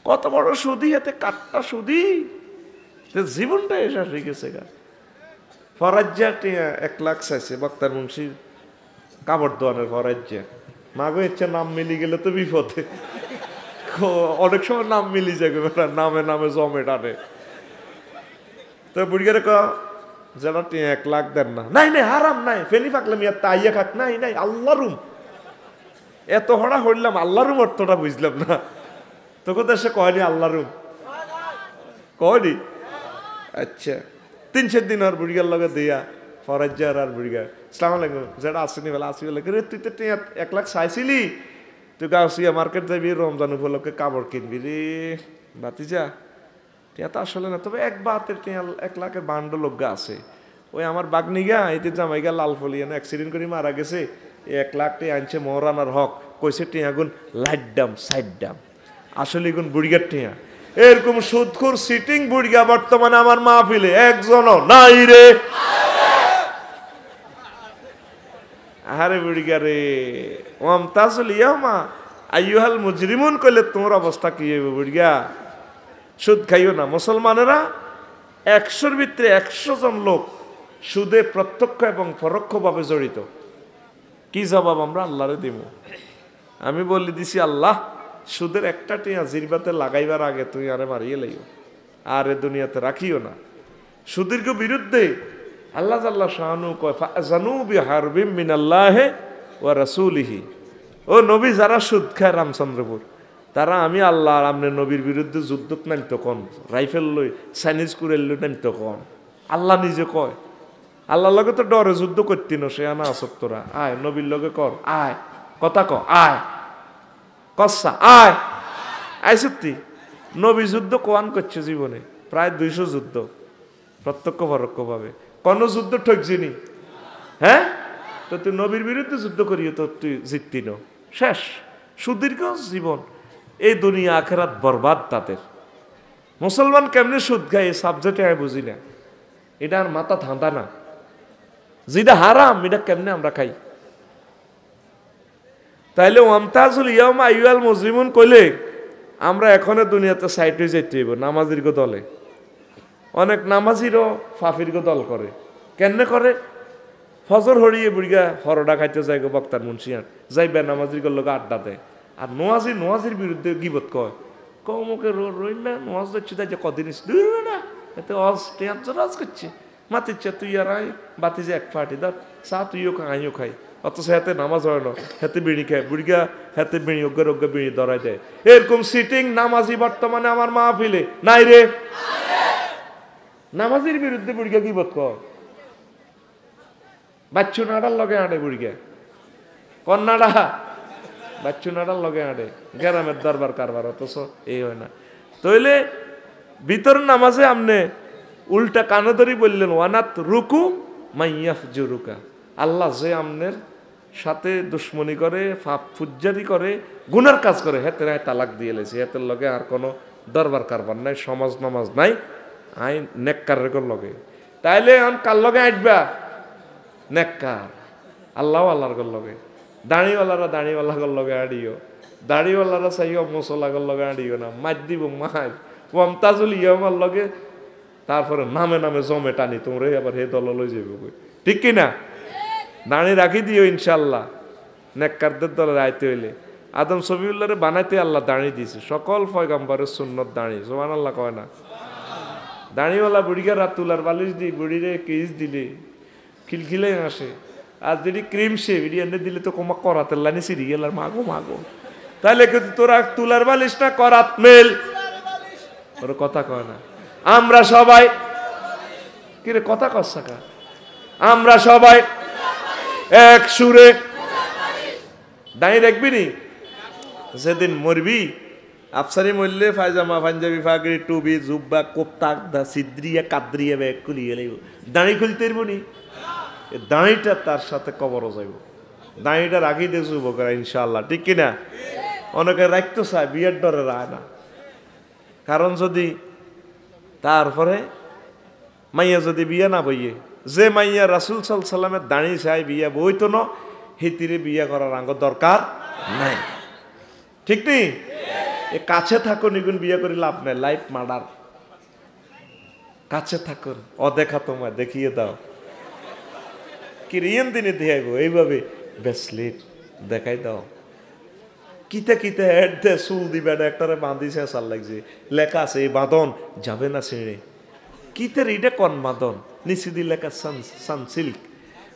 কত বড় সুদি, এতে কাটটা সুদি। জীবনটা এসা হয়ে গেছে গা। ফরাজ্জা এক লাখ চাইছে, বক্তার মুন্সির কাপড় দোয়ানের ফরাজ্জা মাগো ইচ্ছা নাম মিলি গেলে তো বিপদে। অনেক সময় নাম মিলি যাবে নামে নামে জমে টানে। তো বুড়িগারে ক যেন এক লাখ দেন না। নাই নাই, হারাম, নাই ফেনি ফাকলাম ইয়া তাইয়া খাক, নাই নাই, আল্লাহ রুম। এত হড়া হইলাম, আল্লাহ রুম অর্থটা বুঝলাম না। তোকে দেশে কয়নি আল্লাহ রুম? কয়নি? আচ্ছা তিন, চার দিন আর বুড়িগার লগে দিয়া ফরাজ্জার আর বুড়িগার সালাম আলাইকুম, যেটা আসেনি বেলা আসি বলে রে তুই তো এক লাখ চাইছিলি? তুই গাছিয়া মার্কেট যাবি, রমজান উপলক্ষে কাপড় কিনবি রে, বাতিজা। টিয়া তো আসলে না, তবে এক বাতের টিয়া এক লাখের বান্ড লোকগা আছে। ওই আমার বাগনিগা এতে জামাইগা লাল ফলিয়ানো অ্যাক্সিডেন্ট করে মারা গেছে। এক লাখ টিয়া আনছে মহারানার হক। কইছে টিয়া গুণ লাইট ডাম সাইড ডাম আসলে গুণ বুড়িগার টিয়া। এরকম সুদখুর সিটিং বুড়িগা বর্তমানে আমার মাহফিলে একজনও নাই রে। আরে বুড়িগা রে। ওমতাজুল ইয়ামা আইয়ুহাল মুজরিমুন কইলে তোমার অবস্থা কি হইব বুড়িগা? সুদ খাইও না। মুসলমানেরা একশোর ভিতরে একশো জন লোক সুদে প্রত্যক্ষ এবং পরোক্ষভাবে জড়িত। কি জবাব আমরা আল্লাহরে দিব? আমি বলি দিছি, আল্লাহ, সুদের একটা টিয়া জিরবাতে লাগাইবার আগে তুই আরে মারিয়ে লাইও, আর এ দুনিয়াতে রাখিও না। সুদীর্ঘ বিরুদ্ধে আল্লাহ জাল্লাহ শাহানু কয় জানু বি হারবিম মিনাল্লাহে ও রাসূলিহি। ও নবী, যারা সুদ খায় রামচন্দ্রপুর তারা আমি আল্লাহ আর আমনে নবীর বিরুদ্ধে যুদ্ধ নামিত কন রাইফেল লই, চাইনিজ কুড়েল লই নামিত কন আল্লাহ নিজে কয়, আল্লাহর লগে তো ডরে যুদ্ধ করতি সে আনা আসক তোরা, আয়, নবীর লগে কর, আয়, কথা ক, আয় কসা আয় আয় সত্যি, নবী যুদ্ধ কোয়ান করছে জীবনে? প্রায় দুইশো যুদ্ধ প্রত্যক্ষ পরোক্ষভাবে কোন যুদ্ধ ঠকছিনি হ্যাঁ? তো তুই নবীর বিরুদ্ধে যুদ্ধ করিয়ে তো তুই জিততি শেষ, সুদীর্ঘ জীবন। এই দুনিয়া আখেরাত বরবাদ তাদের। মুসলমান কেমনে সুদ এই সাবজেক্টে আমি বুঝি না। এটা আর মাথা ধাঁধা না। যেটা হারাম, এটা কেমনে আমরা খাই? তাইলে ওয়ামতাজুল ইয়াম আইয়াল মুজরিমুন কইলে, আমরা এখনও দুনিয়াতে সাইড হয়ে যাইতে হইব, নামাজির গো দলে। অনেক নামাজিরও ফাফির গো দল করে। কেমনে করে? ফজর হরিয়ে বুড়িগা হরডা খাইতে যায় গো বক্তার মুন্সিয়ান যাইবে নামাজির গো লোক আড্ডা দেয়। আর নোয়াজি নোয়াজির বিরুদ্ধে গিবত কয়। কৌমকে রইল না নোয়াজ তাই যে কদিন না, এতে অজ টেয়ার জরাজ করছে। মাতিচ্ছে তুই আর আই বাতি যে এক ফাটি ধর চা তুইও খা আইও খাই। অথচ হাতে নামাজ হয় না, হাতে বিড়ি খায়, বুড়িগা হাতে বিড়ি অজ্ঞের অজ্ঞ বিড়ি ধরাই দেয়। এরকম সিটিং নামাজি বর্তমানে আমার মাহফিলে, নাই রে। নামাজির বিরুদ্ধে বুড়িগা কি বোধ কর বাচ্চু নাড়ার লগে আড়ে বুড়িগা। কন্যাডা বাচ্চু নাড়ার লগে আড়ে। গ্রামের দরবার কারবার, অথচ এই হয় না। তইলে ভিতর নামাজে আমনে উল্টা কানে ধরি বললেন, ওয়ানাত রুকু মাইয়াফ জুরুকা আল্লাহ যে আমনের সাথে দুশ্মনী করে, ফাপ ফুজ্জারি করে, গুনার কাজ করে, হেতে নাই তালাক দিয়ে লেছে। হেতের লগে আর কোনো দরবার কারবার নাই, সমাজ নামাজ নাই আই নেককার রেকর লগে। তাইলে আম কার লগে আইটবা? নেককার। আল্লাহ আল্লাহর গর লগে। দাড়িওয়ালারা দাড়িওয়ালা গর লগে আড়িও। দাড়িওয়ালারা চাইও মশলা গর লগে আড়িও না। মার দিব মার ওমতাজুল ইয়মার লগে তারপরে নামে নামে জমে টানি তোমরা আবার হে দল লই যাবে ঠিক কি না? দাঁড়ি রাখি দিও ইনশাল্লাহ নেককারদের দলে আইতে হইলে। আদম সবিউল্লাহরে বানাইতে আল্লাহ দাঁড়ি দিয়েছে সকল পয়গাম্বরের সুন্নত দাঁড়ি। সোমান আল্লাহ কয় না? দাঁড়িওয়ালা বুড়িকে রাত তুলার বালিশ দি, বুড়িরে কিস দিলে। খিলখিলে আসে আর যদি ক্রিম বিড়ি এনে দিলে তো কোমা করাতে লানি সিঁড়ি গেল মাগো মাগো। তাহলে কিন্তু তোরা তুলার বালিশ না করাত মেল। ওর কথা কয় না। আমরা সবাই কিরে, কথা কর সাকা? আমরা সবাই এক সুরে দাঁড়িয়ে রাখবি নি? যেদিন মরবি, আফসারি মরলে পায়জামা পাঞ্জাবি ফাগড়ি টুবি জুব্বা, কোপ্তা সিদ্রিয়া, কাদ্রিয়া ব্যাগ খুলিয়ে লাগব দাঁড়ি খুলতে পারব নি? এ দাঁড়িটা তার সাথে কবরও যাইব। দাঁড়িটা রাখি দিয়ে যুবকরা ইনশাল্লাহ ঠিক কিনা? অনেকে রাখতে চায়, বিয়ের ডরে রায় না। কারণ যদি তারপরে মাইয়া যদি বিয়া না বইয়ে, যে মাইয়া রাসুল সাল সাল্লামের দাঁড়িয়ে চাই বিয়া বইতো ন হিতিরে বিয়া করার আঙ্গ দরকার নাই। ঠিক নেই এ কাছে থাকো নিগুন বিয়ে করে লাভ নাই, লাইফ মার্ডার। কাছে থাকুন অদেখা তোমায়, দেখিয়ে দাও। কি রিয়েন দিনে দেখাইব এইভাবে ব্রেসলেট দেখাই দাও। কিতে কিতে হেড দে চুল দিবে একটারে বাঁধিছে সার লাগছে। লেখা আছে, এই বাঁধন যাবে না ছিঁড়ে। কিতে রিডে কন বাঁধন? নিচে দি লেখা সান সানসিল্ক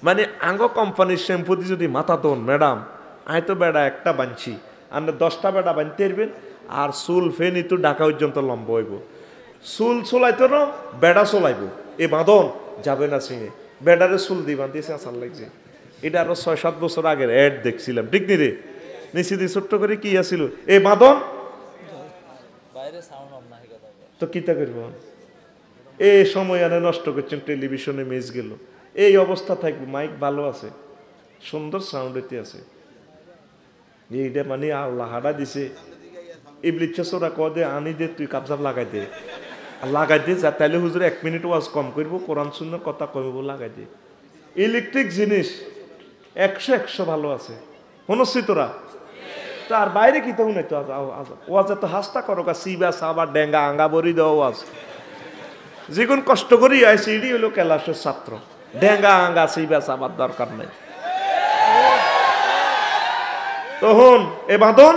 মানে আঙ্গ কোম্পানির শ্যাম্পু দিয়ে যদি মাথা দন ম্যাডাম, আয় তো বেড়া একটা বানছি আর দশটা বেড়া বানতে পারবেন, আর চুল ফেনি তো ডাকা পর্যন্ত লম্ব হইব। চুল চলাইতো না, বেড়া চলাইব। এ বাঁধন যাবে না ছিঁড়ে। বেড়ারে চুল দি বাঁধিয়েছে আসার লাগছে। এটা আরও ছয় সাত বছর আগের অ্যাড দেখছিলাম। ঠিক নি রে? নিচে দিয়ে ছোট্ট করে কি আছিল? এ বাঁধন?
বাইরে সাউন্ড অফ না হয়ে
তো কিতা করব? এই সময় আনে নষ্ট করছেন টেলিভিশনে মিস গেল। এই অবস্থা থাকবে মাইক ভালো আছে সুন্দর সাউন্ড এতে আছে। এইটা মানে আল্লাহ হাডা দিছে। ইবলিচ্ছা সোরা ক দে আনি দে তুই কাপসাপ লাগাই দে। লাগাই দে যা, তাইলে হুজুর এক মিনিট ওয়াজ কম করব, কোরআন শূন্য কথা কমিব লাগাই দে ইলেকট্রিক জিনিস একশো একশো ভালো আছে। শুনছি তোরা। তো আর বাইরে কি নাই তো ওয়াজে তো হাস্তা করো কা সিবা, সাবা, ডেঙ্গা, আঙ্গা বরি দেওয়া ওয়াজ। যেগুন কষ্ট করি আইসি ইডি হলো ক্যালাসের ছাত্র। ডেঙ্গা, আঙ্গা, সিবা, সাবার দরকার নাই। তখন এ বাঁধন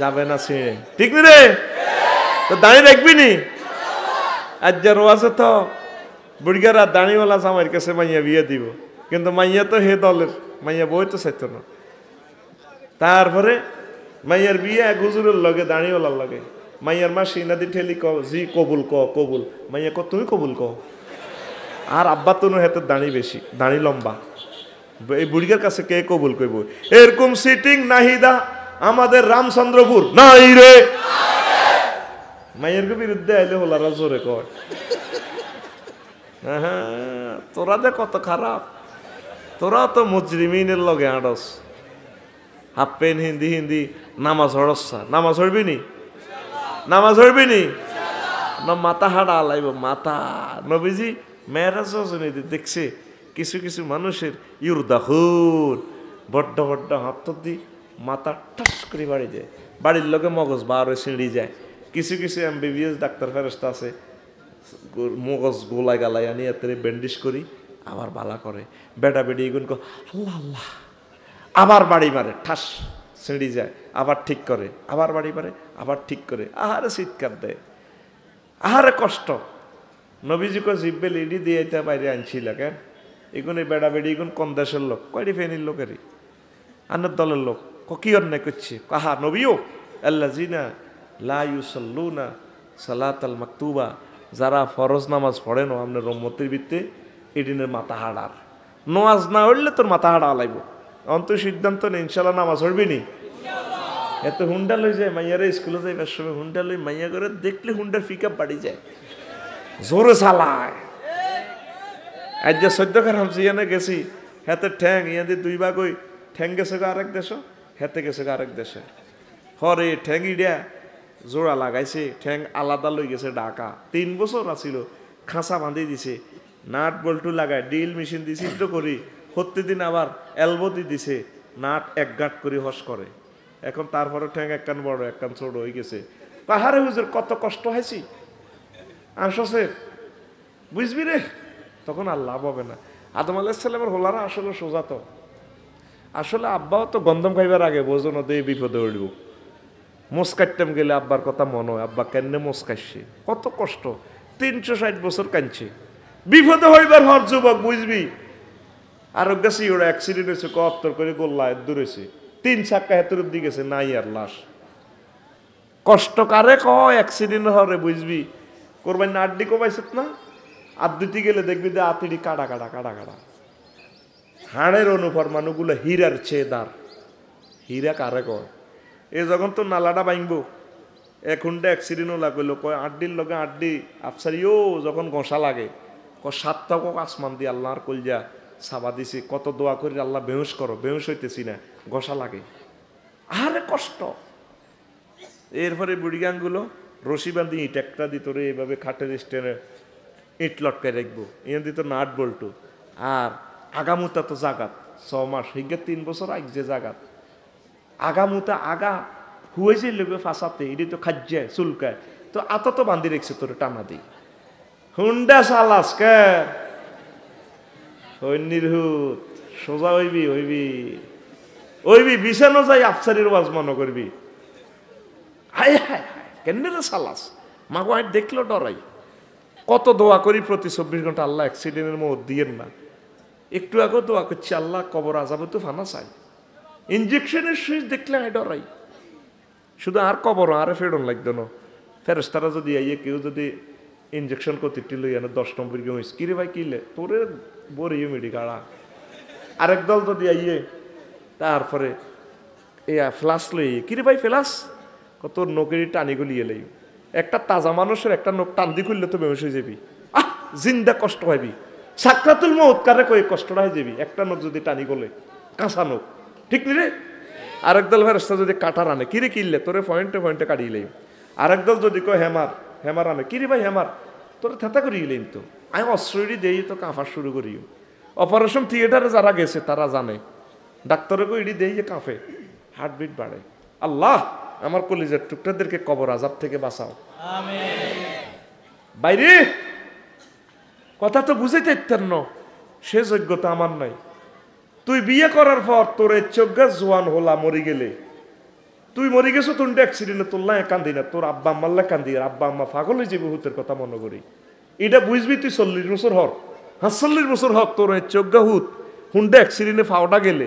যাবে না ছিঁড়ে ঠিক রে? তো দাঁড়িয়ে রাখবি নি? আজ যে তো। বুড়িগারা দাঁড়িওয়ালা জামাইয়ের কাছে মাইয়া বিয়ে দিব। কিন্তু মাইয়া তো হে দলের, মাইয়া বই তো চাইতো না। তারপরে মাইয়ার বিয়ে এক হুজুরের লগে, দাঁড়িওয়ালার লগে। মাইয়ার মা সিনাদি ঠেলি ক জি কবুল ক, কবুল। মাইয়া ক তুমি কবুল ক আর আব্বা তো হেতে দাঁড়ি বেশি, দাঁড়ি লম্বা। এই বুড়িগার কাছে কে কবুল কইব? এরকম সিটিং নাহিদা আমাদের রামচন্দ্রপুর। নাই রে! মাইয়ের বিরুদ্ধে আইলে হলারা জোরে কয়। হ্যাঁ তোরা দে কত খারাপ। তোরা তো মুজরিমিনের লগে আড়স। হাফ পেন হিন্দি হিন্দি, নামাজ হরসা নামাজ হড়বি নি? নামাজ হড়বি নি? না, মাথা হাড়া আলাইব, মাথা। নবীজি, মেয়েরা সজনীতি দেখছে কিছু কিছু মানুষের ইউরদাহুর বড্ড বড্ড হাত দি মাথা ঠাস করে বাড়ি যায়। বাড়ির লোকে মগজ বার সিঁড়ি যায়। কিছু কিছু এমবিবিএস ডাক্তার ফেরস্তা আছে মগজ গোলাই গালাই আনি এতে ব্যান্ডিশ করি, আবার বালা করে। বেটা বেডি এগুন আল্লাহ আল্লাহ। আবার বাড়ি মারে, ঠাস সিঁড়ি যায়, আবার ঠিক করে, আবার বাড়ি মারে, আবার ঠিক করে। আহারে চিৎকার দেয়। আহারে কষ্ট। নবীজি কো জিব্বেল ইডি দিয়ে এটা বাইরে আনছিল কেন? এগুন এই বেড়া বেড়ি এগুন কোন দেশের লোক? কয়টি ফেনির লোকেরই? আন্নার দলের লোক? ক কি অন্যায় করছে? কাহা নবীও? আল্লাহ জিনা লা ইউসাল্লুনা সালাত আল মাকতুবা। যারা ফরজ নামাজ পড়ে পড়েন আপনার রম্মতির ভিত্তে এদিনের মাথা হাড়ার। নামাজ না হইলে তোর মাথা হাড়া লাইব অন্ত সিদ্ধান্ত নেই ইনশাল্লাহ নামাজ হরবি নি। এত হুন্ডা লই যায়, মাইয়ারা স্কুলে যায় যাইবার সময় হুন্ডা লই মাইয়া করে দেখলে হুন্ডার পিক আপ বাড়ি যায়। জোরে চালায়। আজ যে সদ্য খারাপ ইয়ানে গেছি, হেতে ঠ্যাং ইয়াদি দুই ভাগ ওই ঠ্যাং গেছে আরেক দেশ, হেতে গেছে আরেক দেশে। হরে ঠ্যাং ইডিয়া জোড়া লাগাইছে, ঠ্যাং আলাদা লই গেছে ঢাকা। তিন বছর আছিল, খাঁচা বাঁধি দিছে, নাট বল্টু লাগায় ডিল মেশিন দিছি তো করি প্রতিদিন আবার এলবো দি দিছে, নাট এক গাঁট করে হস করে। এখন তারপরে ঠ্যাং একখান বড় একখান ছোট হয়ে গেছে। পাহাড়ে হুজুর কত কষ্ট হয়েছি। আসছে বুঝবি রে? তখন আর লাভ হবে না। আদম আলাহিসাল্লামের হোলারা আসলে সোজা তো। আসলে আব্বাও তো গন্ধম খাইবার আগে বোঝো না দিয়ে বিপদে উঠব। মোস কাটতাম গেলে আব্বার কথা মনে হয়, আব্বা কেন মোস কাটছে কত কষ্ট, তিনশো ষাট বছর কাঁদছে। বিপদে হইবার হর যুবক বুঝবি, আরোগ্য গেছি ওরা অ্যাক্সিডেন্ট হয়েছে কপ্তর করে গোল্লা দূর হয়েছে। তিন চাক্কা হেতর অব্দি গেছে, নাই আর লাশ। কষ্ট কারে ক অ্যাক্সিডেন্ট হরে বুঝবি। করবাই না আড্ডি কমাইছত না? আদ্যুতি গেলে দেখবি যে আতিড়ি কাটা কাটা কাটা কাটা হাড়ের অনুপর মানুষগুলো হীরার চেয়ে দার। হীরা কারে কয়? এ যখন তো নালাটা ভাঙবো এখনটা অ্যাক্সিডেন্ট লাগল কয় আড্ডির লগে আড্ডি, আফসারিও যখন ঘষা লাগে ক সাতটা কক আসমান দিয়ে আল্লাহর কলজা সাবা দিছি, কত দোয়া করি আল্লাহ বেহুশ করো, বেহুশ হইতেছি না, ঘষা লাগে। আরে কষ্ট। এরপরে বুড়িগানগুলো রশি বান্ধি ইট একটা দিত রে এইভাবে খাটের স্ট্যান্ডে ইট লটকায় রাখব ইয়ে দিত নাট বল্টু। আর আগামুতা তো জাগাত, ছ মাস হিগে তিন বছর আগ যে জাগাত। আগামুতা আগা হুয়েছে লোকে ফাঁসাতে এটি তো খাজ্যায় চুলকায় তো আত তো বান্ধি রেখছে তোর টানা দিই হুন্ডা সালাস কে? ওই সোজা হইবি হইবি। ওইবি বিছানো যাই আফসারির ওয়াজ মনে করবি। হাই হাই কেন রে সালাস? মাগো আই দেখল ডরাই। কত দোয়া করি প্রতি চব্বিশ ঘণ্টা, আল্লাহ অ্যাক্সিডেন্টের মধ্যে দিয়েন না। একটু আগেও দোয়া করছি, আল্লাহ কবর আজাবে তো ফানা চাই। ইঞ্জেকশনের সুইচ দেখলে আই ডরাই শুধু আর কবর, আরে ফেরন লাগতো না। ফেরেস্তারা যদি আইয়ে, কেউ যদি ইঞ্জেকশন করতে লই এনে দশ নম্বর কেউ কিরে ভাই, কিলে? তোরে বরিয়ে মিডি গাড়া। আরেক দল যদি আইয়ে, তারপরে এ, ফ্লাস লই কিরে ভাই, ফ্লাস? তোর নকেরি টানি গলিয়ে লই একটা তাজা মানুষের একটা নখ টান দি খুললে তো বেমস হয়ে যাবি। আহ, জিন্দা কষ্ট হবি। সাক্ষাতুল মৌত কই কষ্টটা হয়ে যাবি? একটা নখ যদি টানি গলে, কাঁচা নখ। ঠিক নি রে? আরেক দল ফেরস্তা যদি কাটার আনে, কিরে কিনলে? তোরে পয়েন্টে পয়েন্টে কাটিয়ে লই আরেক দল যদি কয়, হেমার হেমার আনে। কিরে ভাই, হেমার? তোরে থেতা করিয়ে লইম তো। আমি অস্ত্রই দেই তো কাঁফা শুরু করি অপারেশন থিয়েটারে যারা গেছে, তারা জানে। ডাক্তারকে ইডি দেই যে কাঁফে। হার্টবিট বাড়ে। আল্লাহ, আমার কলিজের টুকটাদেরকে কবর আজাব থেকে বাঁচাও। বাইরে! কথা তো বুঝাইতে ইত্যান্ন। সে যোগ্যতা আমার নাই তুই বিয়ে করার পর তোর এই চোখা জোয়ান হলা, মরি গেলে। তুই মরি গেছো তুই অ্যাক্সিডেন্টে তোল্লা কান্দি না, তোর আব্বা আম্মাল্লা কান্দি আব্বা আম্মা পাগল হয়ে যাবে হুতের কথা মনে করি। এটা বুঝবি তুই চল্লিশ বছর হর। হ্যাঁ চল্লিশ বছর হক তোর এই চোখা হুত হুন্ডে অ্যাক্সিডেন্টে ফাওটা গেলে,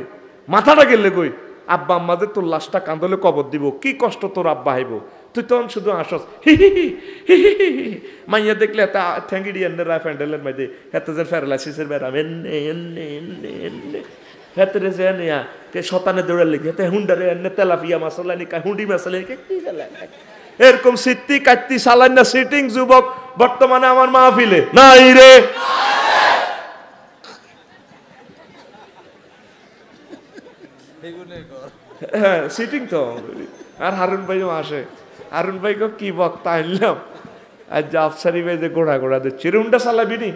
মাথাটা গেলে কই? আব্বা আম্মাদের তোর লাশটা কান্দলে কবর দিব, কি কষ্ট তোর আব্বা হাইব? তুই তখন শুধু আসস হি হি হি হি। মাইয়া দেখলে এত ঠ্যাঙ্গিডি এনে রায় প্যান্ডেলের মাঝে হেতে যে প্যারালাইসিসের ব্যারাম, এনে এনে এনে এনে। হেতে রে যে নিয়া কে শতানে দৌড়ার লেগে হেতে হুন্ডারে এনে তেলাপিয়া মাসালা নিকা হুন্ডি মাসালা নিকা কি গেলা এরকম সিদ্ধি কাটতি সালান না সিটিং যুবক বর্তমানে আমার মাহফিলে নাই রে। হ্যাঁ সিটিং তো। আর হারুন ভাইও আসে। হারুন ভাইকে কি বক্তা আনলাম আর যে আফসারি ভাই যে গোড়া গোড়া দিচ্ছে রুমটা চালাবি নি?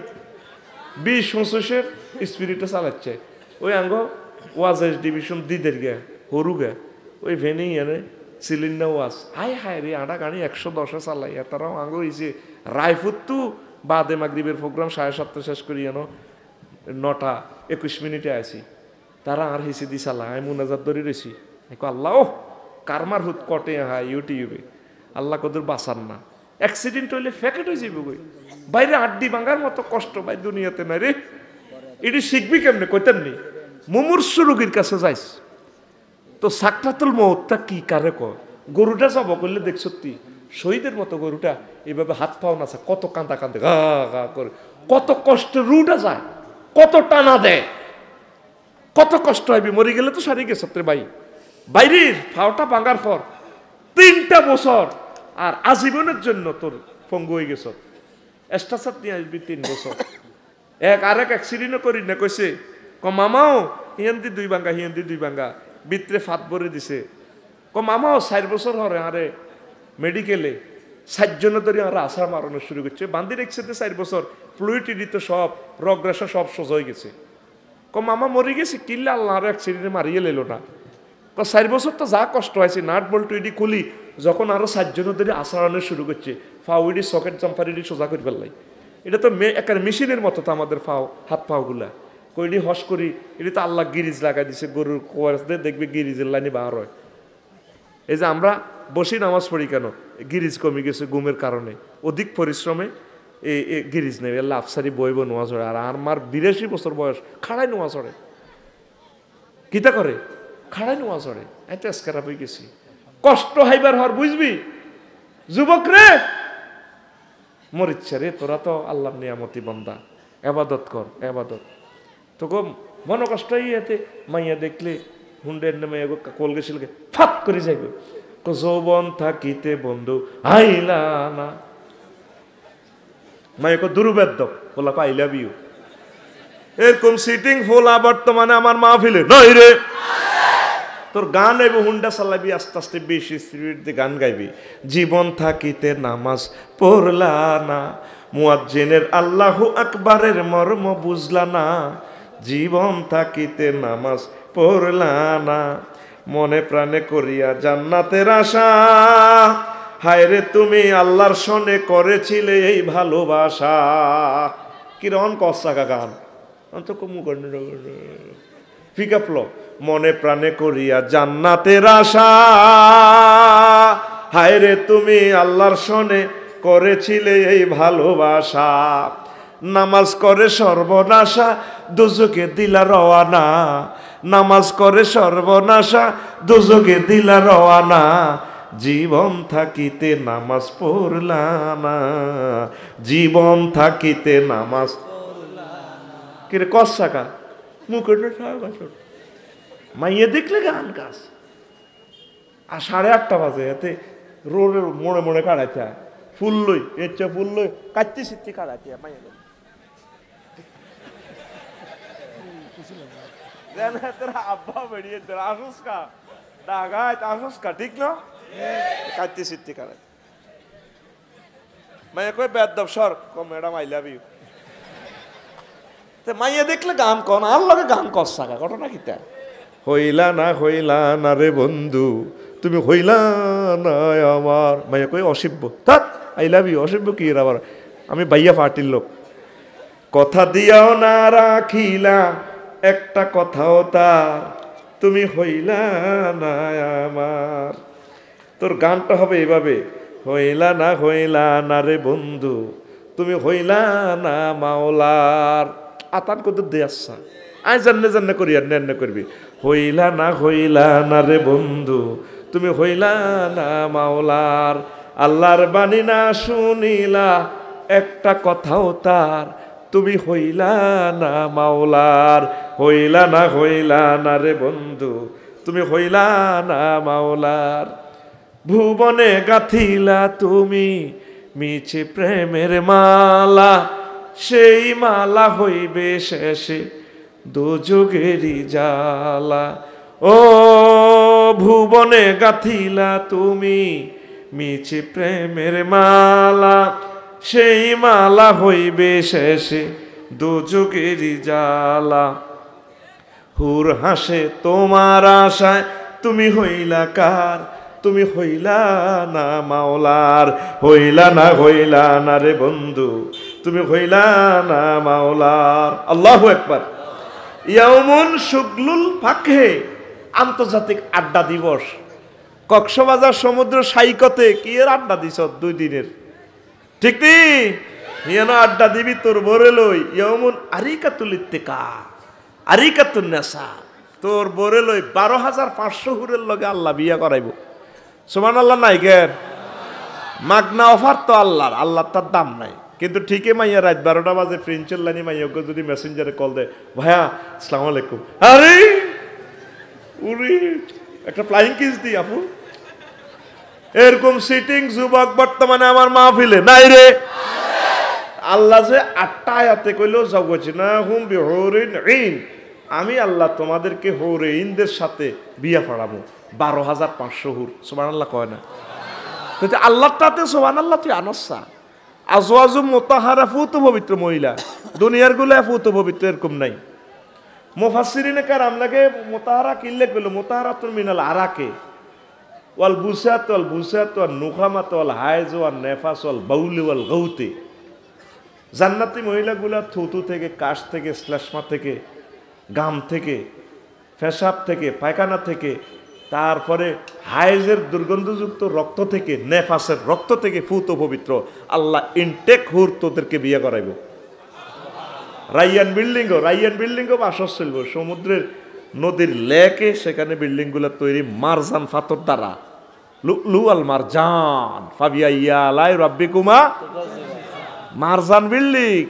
বিশ পঁচিশের স্পিরিটে চালাচ্ছে। ওই আঙ্গ ওয়াজ ডিভিশন দিদের গে, হরু গে। ওই ভেনেই এনে সিলিন্ডার ওয়াজ। হাই হাই রে আটা গাড়ি একশো দশে চালাই। তারাও আঙ্গ হয়েছে রায়ফুত্তু বাদে মাগরিবের প্রোগ্রাম সাড়ে সাতটা শেষ করি যেন নটা একুশ মিনিটে আছি তারা আর হিসি দি চালা, আমি মুনাজাত ধরে রয়েছি আল্লাহ ও কারমার হুত কটে হা ইউটিউবে? আল্লাহ কদর বাঁচান না। অ্যাক্সিডেন্ট হইলে ফ্যাকেট হয়ে যাবে গই বাইরে আড্ডি ভাঙার মতো কষ্ট ভাই দুনিয়াতে নাই রে। এটি শিখবি কেমনে? কইতেন নি মুমূর্ষু রোগীর কাছে যাইস। তো সাকরাতুল মৌতটা কি কারে কয়? গরুটা যাব করলে দেখ সত্যি, শহীদের মতো গরুটা এভাবে হাত পাও না কত কান্দা কান্দে, গা গা করে। কত কষ্ট রুটা যায়, কত টানা দেয়। কত কষ্ট হবে মরে গেলে তো সারি গেছে রে ভাই। বাইরের ফাওটা ভাঙার পর তিনটা বছর আর আজীবনের জন্য তোর পঙ্গু হয়ে গেছ। এস্টাসাত নিয়ে আসবি তিন বছর। এক আর এক অ্যাক্সিডেন্টও করি না, কইছে, ক মামাও, হিয়ান্দি দুই বাঙ্গা, হিয়ান্দি দুই বাঙ্গা, বিত্রে ফাত ভরে দিছে। ক মামাও, চার বছর হরে আরে মেডিকেলে সাতজন ধরে আর আশা মারানো শুরু করছে। বান্দি রেখছে চার বছর প্লুইটি তো সব রগ্রাসা সব সোজা হয়ে গেছে। ক মামা মরে গেছে, কিল্লা আল্লাহ আল্লাহর অ্যাক্সিডেন্টে মারিয়ে লেলো না। ক চার বছর তো যা কষ্ট হয়েছে, নাট বল্টু এডি খুলি, যখন আরও সাতজন ধরে আসারানো শুরু করছে ফাউডি সকেট জাম্পারিডি সোজা করে ফেললাই এটা তো মে একার মেশিনের মতো তো আমাদের ফাও হাত পাওগুলা। কইডি হস করি, এটি তো আল্লাহ গিরিজ লাগাই দিছে, গরুর কোয়ারসদের দেখবে গিরিজের লাইনে বার হয়। এই যে আমরা বসি নামাজ পড়ি কেন? গিরিজ কমে গেছে গুমের কারণে। অধিক পরিশ্রমে এই গিরিজ নেই। আল্লাহ আফসারি বইব নোয়া চড়ে আর আমার বিরাশি বছর বয়স খাড়াই নোয়া চড়ে কিতা করে? খাড়াই নোয়া চড়ে এত এসকারা হয়ে গেছি। কষ্ট হাইবার হর বুঝবি? যুবক রে! মরিচ্ছে রে, তোরা তো আল্লাহর নিয়ামতি বন্দা। এবাদত কর, এবাদত। তোকে মন কষ্ট এতে মাইয়া দেখলে হুন্ডের নামে কোল গেছিল ফাত করে যাইব। যৌবন থাকিতে বন্ধু আইলা না। মাইকে দুর্বেদ্য বলা আই লাভ ইউ এরকম সিটিং ফোলা বর্তমানে আমার মাহফিলে নই রে। তোর গান আইব হুন্ডা চালাবি, আস্তে আস্তে বেশি স্পিড দিয়ে গান গাইবি। জীবন থাকিতে নামাজ পড়লা না, মুয়াজ্জিনের আল্লাহু আকবারের মর্ম বুঝলা না। জীবন থাকিতে নামাজ পড়লা না, মনে প্রাণে করিয়া জান্নাতের আশা। হায় রে তুমি আল্লাহর সনে করেছিলে এই ভালোবাসা। কিরণ কসাকা গান। অন্ত কমু পিক আপ মনে প্রাণে করিয়া জান্নাতের আশা। হায় রে তুমি আল্লাহর সনে করেছিলে এই ভালোবাসা। নামাজ করে সর্বনাশা, দুজকে দিলা রওয়ানা। নামাজ করে সর্বনাশা, দুজকে দিলা রওয়ানা। জীবন থাকিতে নামাজ পড়লা না। জীবন থাকিতে নামাজ কিরে কস সাকা মুখে মাইয়ে দেখলে গান গাছ আর সাড়ে আটটা বাজে, এতে রোডের মোড়ে মোড়ে কাড়াইতে ফুল লই, এর চেয়ে ফুল কাটতে সিটতে কাড়াইতে মাইয়ে তোর আব্বা বেরিয়ে তোর আসুস কা? ডাগায় আসুস কা, ঠিক না? কাটতে সিটতে কাটাইতে মাইয়া কই বেদ দব, সর। কো ম্যাডাম আই লাভ ইউ তে মাইয়া দেখলে গান কন আর লগে গান কস ঘটনা কিতা হইলা না হইলা না রে বন্ধু, তুমি হইলা না আমার। মাইয়া কই অসিব্য। থাক আই লাভ ইউ অসিব্য কি আবার? আমি বাইয়া পার্টির লোক। কথা দিয়াও না রাখিলা, একটা কথাও তার তুমি হইলা না আমার। তোর গানটা হবে এভাবে, হইলা না হইলা না রে বন্ধু, তুমি হইলা না মাওলার। আতান কত দে আসছা আয় জান্নে জান্নে করি আর করবি। হইলা না হইলা না রে বন্ধু, তুমি হইলা না মাওলার। আল্লাহর বাণী না শুনিলা, একটা কথাও তার, তুমি হইলা না মাওলার। হইলা না হইলা না রে বন্ধু, তুমি হইলা না মাওলার। ভুবনে গাথিলা তুমি, মিছে প্রেমের মালা, সেই মালা হইবে শেষে। দুযোগেরই জালা ও ভুবনে গাথিলা তুমি, মিছে প্রেমের মালা। সেই মালা হইবে শেষে দুযোগেরই জালা হুর হাসে তোমার আশায়, তুমি হইলা কার? তুমি হইলা না মাওলার? হইলা না হইলা না রে বন্ধু? তুমি হইলা না মাওলার? আল্লাহ একবার ইয়াউমুন শুগলুল ফাঁকে আন্তর্জাতিক আড্ডা দিবস। কক্সবাজার সমুদ্র সাইকতে কি এর আড্ডা দিছ দুই দিনের? ঠিক নি? ইয়ানো আড্ডা দিবি তোর বরে লই, ইয়াউমুন আরিকাতুল ইত্তেকা, আরিকাতুন নেশা। তোর বরে লই বারো হাজার পাঁচশো হুরের লগে আল্লাহ বিয়া করাইব। সুমান আল্লাহ নাই কেন মাগনা অফার তো আল্লাহর আল্লাহ তার দাম নাই। কিন্তু ঠিকই মাইয়া, রাত বারোটা বাজে প্রিন্সের লাইনি মাইয়াকে যদি মেসেঞ্জারে কল দেয়, ভাইয়া, আসসালামু আলাইকুম। আরে, উরি, একটা ফ্লাইং কিস দি আপু। এরকম সিটিং যুবক বর্তমানে আমার মাহফিলে নাই রে। আল্লাহ যে আটটা আয়াতে কইলেও জগছি না হুম বিহরিন ইন আমি আল্লাহ তোমাদেরকে হৌরে ইনদের সাথে বিয়া পড়াবো। বারো হাজার পাঁচশো হুর। সোমান আল্লাহ কয় না? আল্লাহটাতে সোমান আল্লাহ তুই আনসা আজওয়াজু মোতাহারা ফুত পবিত্র মহিলা। দুনিয়ারগুলো ফুত পবিত্র এরকম নাই। মুফাসসিরিনে কারাম লাগে মোতাহারা কিল্লে কইলো মোতাহারা তুন মিনাল আরাকে। ওয়াল বুসাত ওয়াল বুসাত ওয়াল নুখামাত, ওয়াল হায়জ, ওয়াল নেফাস, ওয়াল বাউলি, ওয়াল গৌতে জান্নাতি মহিলাগুলা থুতু থেকে, কাশ থেকে শ্লেষ্মা থেকে, গাম থেকে, ফেসাব থেকে, পায়খানা থেকে তারপরে হাইজের দুর্গন্ধযুক্ত রক্ত থেকে, নেফাসের রক্ত থেকে ফুত পবিত্র। আল্লাহ ইনটেক হুর তোদেরকে বিয়ে করাইব। রাইয়ান বিল্ডিংও রাইয়ান বিল্ডিংও বাসস্থল সমুদ্রের নদীর লেকে সেখানে বিল্ডিংগুলো তৈরি মারজান ফাতর দ্বারা। লু আল মারজান, ফাবিয়া ইয়া লাই রব্বিকুমা। মারজান বিল্ডিং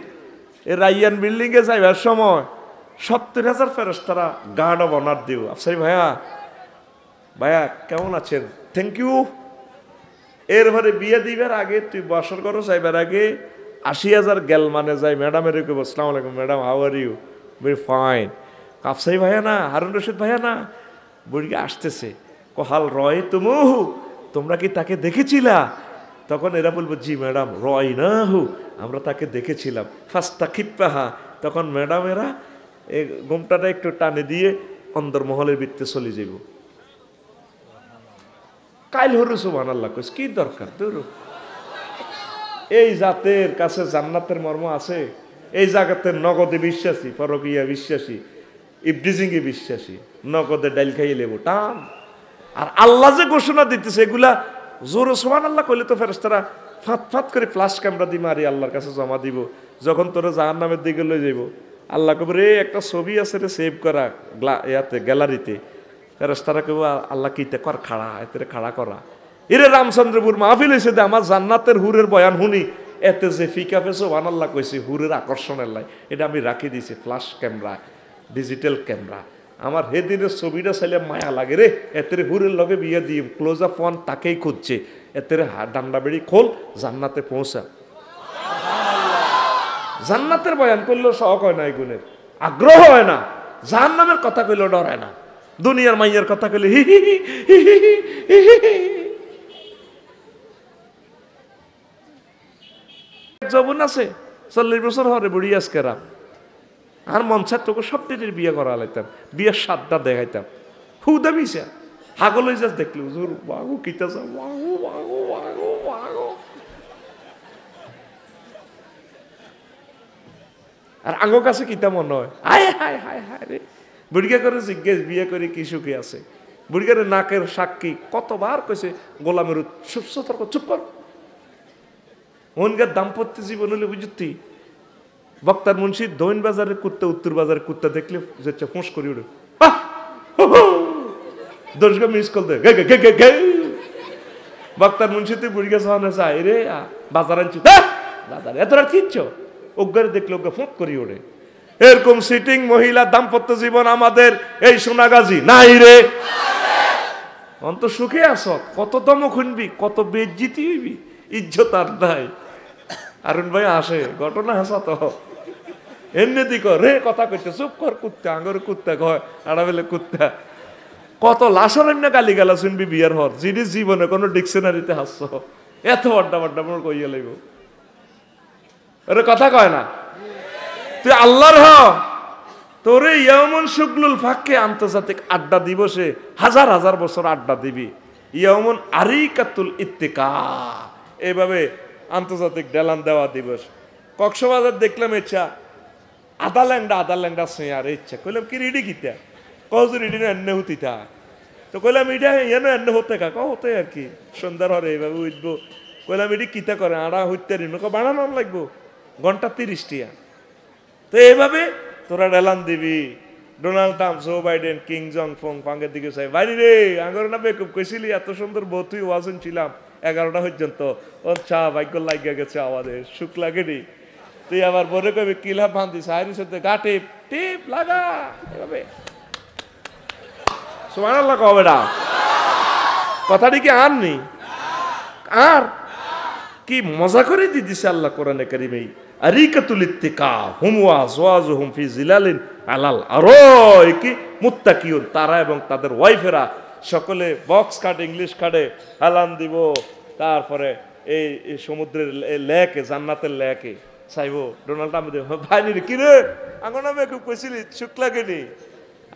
এই রাইয়ান বিল্ডিং এ যাইবার সময় সত্তর হাজার ফেরস্তারা গার্ড অব অনার দিও। আফসারি ভাইয়া ভাইয়া, কেমন আছেন? থ্যাংক ইউ এরপরে বিয়ে দিবার আগে তুই বসর করো চাইবার আগে আশি হাজার গেল মানে যাই। ম্যাডামের আসসালাম আলাইকুম madam how are you very fine কাপসাই ভাইয়া না, হারুন রশিদ ভাইয়া না? বুড়িকে আসতেছে। কহাল রয় তুমু? তোমরা কি তাকে দেখেছিলা? তখন এরা বলব, জি ম্যাডাম রয় না হু, আমরা তাকে দেখেছিলাম। ফাস্তা খিপ্পাহা তখন ম্যাডাম এরা এই ঘুমটাটা একটু টানে দিয়ে অন্দরমহলের বৃত্তে চলে যাব কাইল হরু সুবান আল্লাহ কইস, কি দরকার তোর? এই জাতের কাছে জান্নাতের মর্ম আছে, এই জায়গাতে নগদে বিশ্বাসী, পরকিয়া বিশ্বাসী ইবডিজিংয়ে বিশ্বাসী, নগদে ডাইল খাইয়ে লেবো, টান। আর আল্লাহ যে ঘোষণা দিতেছে, এগুলা জোরে সোমান আল্লাহ কইলে তো ফেরেস্তারা ফাত ফাত করে ফ্লাশ ক্যামেরা দিয়ে মারি আল্লাহর কাছে জমা দিব, যখন তোরা জাহান নামের দিকে লয়ে যাইব। আল্লাহ কবে রে, একটা ছবি আছে রে সেভ করা ইয়াতে গ্যালারিতে ফেরেস্তারা কেউ আল্লাহ কিতে কর খাড়া এতে খাড়া করা। এরে রামচন্দ্রপুর মাহফিল হয়েছে দে, আমার জান্নাতের হুরের বয়ান শুনি। এতে যে ফিকা ফেসো আল্লাহ কইছে, হুরের আকর্ষণের লাই। এটা আমি রাখি দিয়েছি ফ্লাশ ক্যামেরা, ডিজিটাল ক্যামেরা। আমার হেদিনের ছবিটা চাইলে মায়া লাগে রে। এতের হুরের লগে বিয়ে দিয়ে ক্লোজ আপ ওয়ান তাকেই খুঁজছে। এতের ডান্ডা বেড়ি খোল, জান্নাতে পৌঁছা। জান্নাতের বয়ান করলেও শখ হয় না এই গুণের। আগ্রহ হয় না। জাহান নামের কথা কইলেও ডর হয় না। দুনিয়ার মাইয়ের কথা কইলে হি হি যবন আছে, চল্লিশ বছর হরে বুড়ি আজকেরা আর মন চায় তোকে সব টেটির বিয়ে করা লাইতাম, বিয়ের সাতটা দেখাইতাম। হুদা বিষা হাগল হয়ে যাস দেখলি, হুজুর বাগু কিতা যা বাগু বাগু বাগু বাগু আর আঙ্গ কাছে কিতা মনে হয়? আয় হায় হায় হায় রে। বুড়িকা করে জিজ্ঞেস বিয়ে করে কি সুখে আছে? বুড়িকারে নাকের সাক্ষী কতবার কইছে গোলামের সতর্ক চুপ কর। ওনকার দাম্পত্য জীবন হলে বুঝতি বক্তার মুন্সি দৈন বাজারের কুত্তা উত্তর বাজারের কুত্তা দেখলে যাচ্ছে ফোঁস করি উঠে দশ গো মিস কল দে। বক্তার মুন্সি তুই বুড়ি গেছে হনে চাই রে বাজার আনছি। ধ্যাৎ, বাজার এত রাত অজ্ঞারে দেখলে ওকে ফোঁক করি ওঠে এরকম সিটিং মহিলা দাম্পত্য জীবন আমাদের এই সোনাগাজী নাই রে। অন্ত সুখে আস কত দম খুনবি, কত বেজ্জিতি হইবি, ইজ্জত আর নাই। আরুন ভাই আসে, ঘটনা হাসা তো। এমনি দিক রে, কথা কইতে চুপ কর কুত্তা, আঙ্গর কুত্তা কয় আড়াবেলে কুত্তা। কত লাশর এমনি গালি গালা শুনবি বিয়ার হর, যিনি জীবনে কোনো ডিকশনারিতে হাসছ। এত আড্ডা বাড্ডা মোর কইয়া লাগব আরে কথা কয় না তুই আল্লাহর হ। তোরে ইয়মন শুকলুল ফাঁকে আন্তর্জাতিক আড্ডা দিবসে হাজার হাজার বছর আড্ডা দিবি। ইয়মন আরিকাতুল ইত্তিকা। এভাবে আন্তর্জাতিক ডেলান দেওয়া দিবস। কক্সবাজার দেখলাম ইচ্ছা। আধা ল্যাংডা সেয়ার ইচ্ছা। কইলাম, কি রেডি কিতা? কজ রেডি না এনে হতি তা। কইলাম এটা এনে এনে হতে কা? হতে আর কি। সন্ধ্যার হরে এইভাবে উঠবো। কইলাম এটি কিতা করে? আড়া হইতে রিন? বানানো লাগবো। ঘণ্টা তিরিশ টিয়া। তো এইভাবে তোরা ডেলান দিবি। Donald Trump Joe Biden king জং ফং পাঙ্গের দিকে চাই। বাইরে রে, আঙ্গর না বেকুব, কইছিলি এত সুন্দর বউ, তুই ওয়াজন ছিলাম এগারোটা পর্যন্ত। ও চা ভাগ্য লাগিয়া গেছে আমাদের, সুখ লাগেনি তুই আবার বলে কবি কিলা বান্ধি সাহারি সাথে গা টিপ লাগা এভাবে সুমান আল্লাহ কবে না কথাটি কি আর আর? কি মজা করে দি দিছে আল্লাহ কোরআনে কারিমেই। আরিকাতুল ইত্তিকা হুম ওয়া আজওয়াজুহুম ফি জিলালিন আলাল আরাইকি মুত্তাকিউন। তারা এবং তাদের ওয়াইফেরা সকলে বক্স কাটে, ইংলিশ কাটে, হালান দিব, তারপরে এই সমুদ্রের লেকে, জান্নাতের লেকে। চাইব, ডোনাল্ড ট্রাম্প কি রে? আঙ্গন আমি খুব কইছিলি সুখ লাগেনি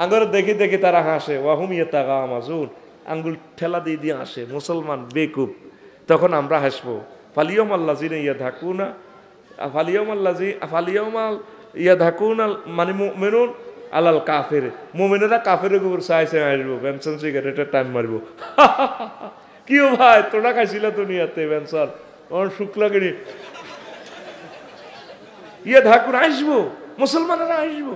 আঙ্গুর দেখি দেখি তারা হাসে, ওয়াহুম ইয়েতাগা আমাজুন আঙ্গুল ঠেলা দিয়ে দিয়ে হাসে, মুসলমান বেকুব। তখন আমরা হাসবো, ফালিয়ম আল্লাহ জিনে ইয়া ধাকুনা ফালিয়ম আল্লাহ জি ফালিয়মাল ইয়া ধাকুন মানে মেনুন টাইম মারবো। কি ভাই, তোরা খাইছিল দুনিয়াতে, বেনসন? ওর লাগেনি ইয়ে ধাকুন আসব, মুসলমানেরা আসব।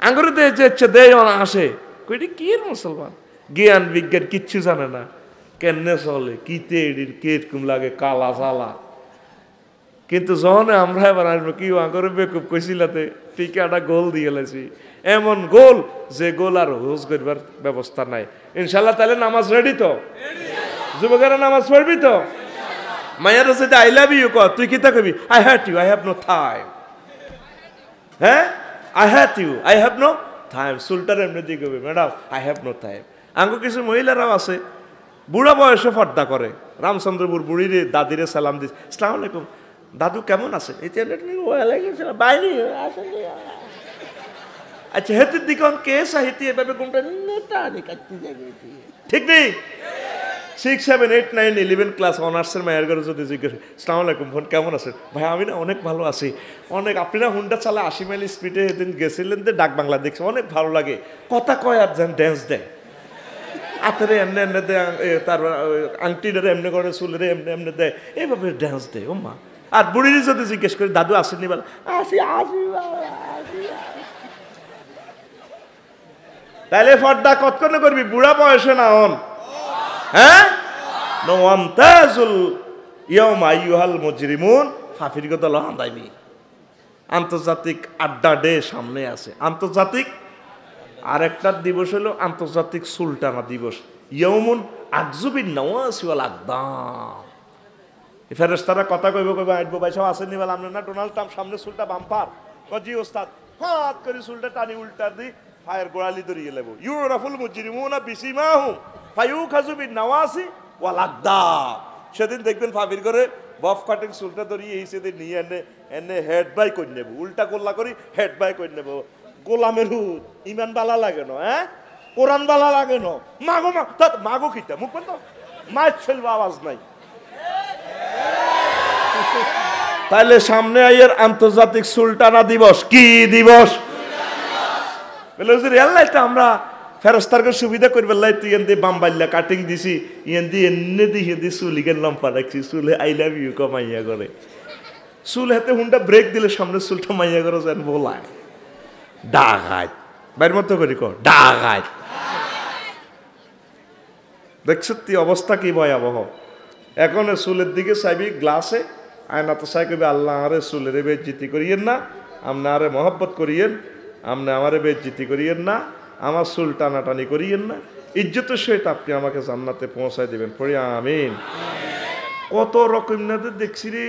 আঙ্গুরে দে যে দেয় আসে। কইটি কি মুসলমান? জ্ঞান, বিজ্ঞান কিচ্ছু জানে না। কেমনে চলে? কিতে কীরকম লাগে, কালা সালা কিন্তু যখন আমরা এবার আসব কি আঙ্গুরে বেকুব কইছিলাতে টিকাটা গোল দিয়ে লেছি এমন গোল যে গোল আর হোজ করবার ব্যবস্থা নাই। ইনশাল্লাহ তাহলে নামাজ রেডি তো? যুবকেরা নামাজ পড়বি তো? মায়ের সাথে আই লাভ ইউ কর তুই কিতা কবি? I hate you I have no time হ্যাঁ? I have you I have no time সুলটার এমনি দিয়ে কবি madam I have no time আঙ্গু কিছু মহিলারাও আছে বুড়া বয়সে ফর্দা করে। রামচন্দ্রপুর বুড়িরে দাদিরে সালাম দিস সালাম আলাইকুম। দাদু কেমন আছে? বাইরে আচ্ছা হেতির দিকে কে সাহিত্য এভাবে কোনটা ঠিক নেই? Six seven eight nine eleven class অনার্সের মায়ের ঘরে যদি জিজ্ঞেস সালাম আলাইকুম ফোন কেমন আছেন? ভাই আমি না অনেক ভালো আছি। অনেক আপনি না হুন্ডা চালা আশি মাইল স্পিডে এদিন গেছিলেন যে ডাক বাংলা দেখছি অনেক ভালো লাগে। কথা কয় আর যেন ড্যান্স দেয়। হাতেরে এমনি এমনি দেয় এ, তার আংটিটারে এমনি করে চুলেরে এমনি এমনি দেয়। এইভাবে ড্যান্স দেয় ও মা আর বুড়ির যদি জিজ্ঞেস করি, দাদু আসেনি বলে? আসি আসি। তাইলে ফর্দা কতক্ষণ করবি? বুড়া বয়সে না অন হ্যাঁ? নমতাজুল ইয়ম আইয়ুহাল মুজরিমুন। ফাফির কথা লহান্দাইবি আন্তর্জাতিক আড্ডা ডে সামনে আছে। আন্তর্জাতিক? আর একটা দিবস হলো আন্তর্জাতিক সুলতানা দিবস। ইয়মুন আকজুবিন নওয়াসি ওয়াল আকদাম। এই ফেরেশতারা কথা কইব কইব আইবো ভাই, সব আসেনি বলে আমরা না, ডোনাল্ড ট্রাম্প সামনে সুলটা বাম্পার। কজি ওস্তাদ। হাত করে সুলটা টানি, উল্টা দি ফায়ার গোড়ালি ধরিয়ে লেবো। ইউরাফুল মুজরিমুনা বিসিমাহুম, ফায়ুখাজু বিন নওয়াসি ওয়াল আকদাম সেদিন দেখবেন ফাবির করে বফ কাটিং সুলটা ধরিয়ে এই সেদিন নিয়ে এনে এনে হেড বাই করে নেব। উল্টা গোল্লা করি হেড বাই করে নেব। গোলামের হুদ ইমান বালা লাগে না হ্যাঁ? কোরআন বালা লাগে না। মাগো মা মাগো খিতা মুখ বন্ধ। মাছ ফেলব আওয়াজ নাই। তাইলে সামনে আইয়ের আন্তর্জাতিক সুলতানা দিবস। কি দিবস? হুজুর এল্লাইতে আমরা ফেরস্তারকে সুবিধা করবে লাই তুই এন কাটিং দিছি। ইয়েন দিয়ে এনে দি হিন্দি চুলিকে লম্পা রাখছি। চুলে আই লাভ ইউ কমাইয়া করে। চুল হাতে হুন্ডা ব্রেক দিলে সামনে চুলটা মাইয়া করে যেন বলায়। ডাঘাত বাইর মতো করি কর ডাঘাত দেখছ তুই অবস্থা কি ভয়াবহ? এখন চুলের দিকে চাইবি গ্লাসে আয়না তো চাই কবি আল্লাহ আরে চুলের বেজ্জিতি করিয়েন না আপনি আরে মহব্বত করিয়েন আপনি আমারে বেজ্জিতি করিয়েন না, আমার চুল টানাটানি করিয়েন না। ইজ্জতের সহিত আপনি আমাকে জান্নাতে পৌঁছায় দেবেন, পড়ি আমিন। কত রকম নাদের দেখছি রে,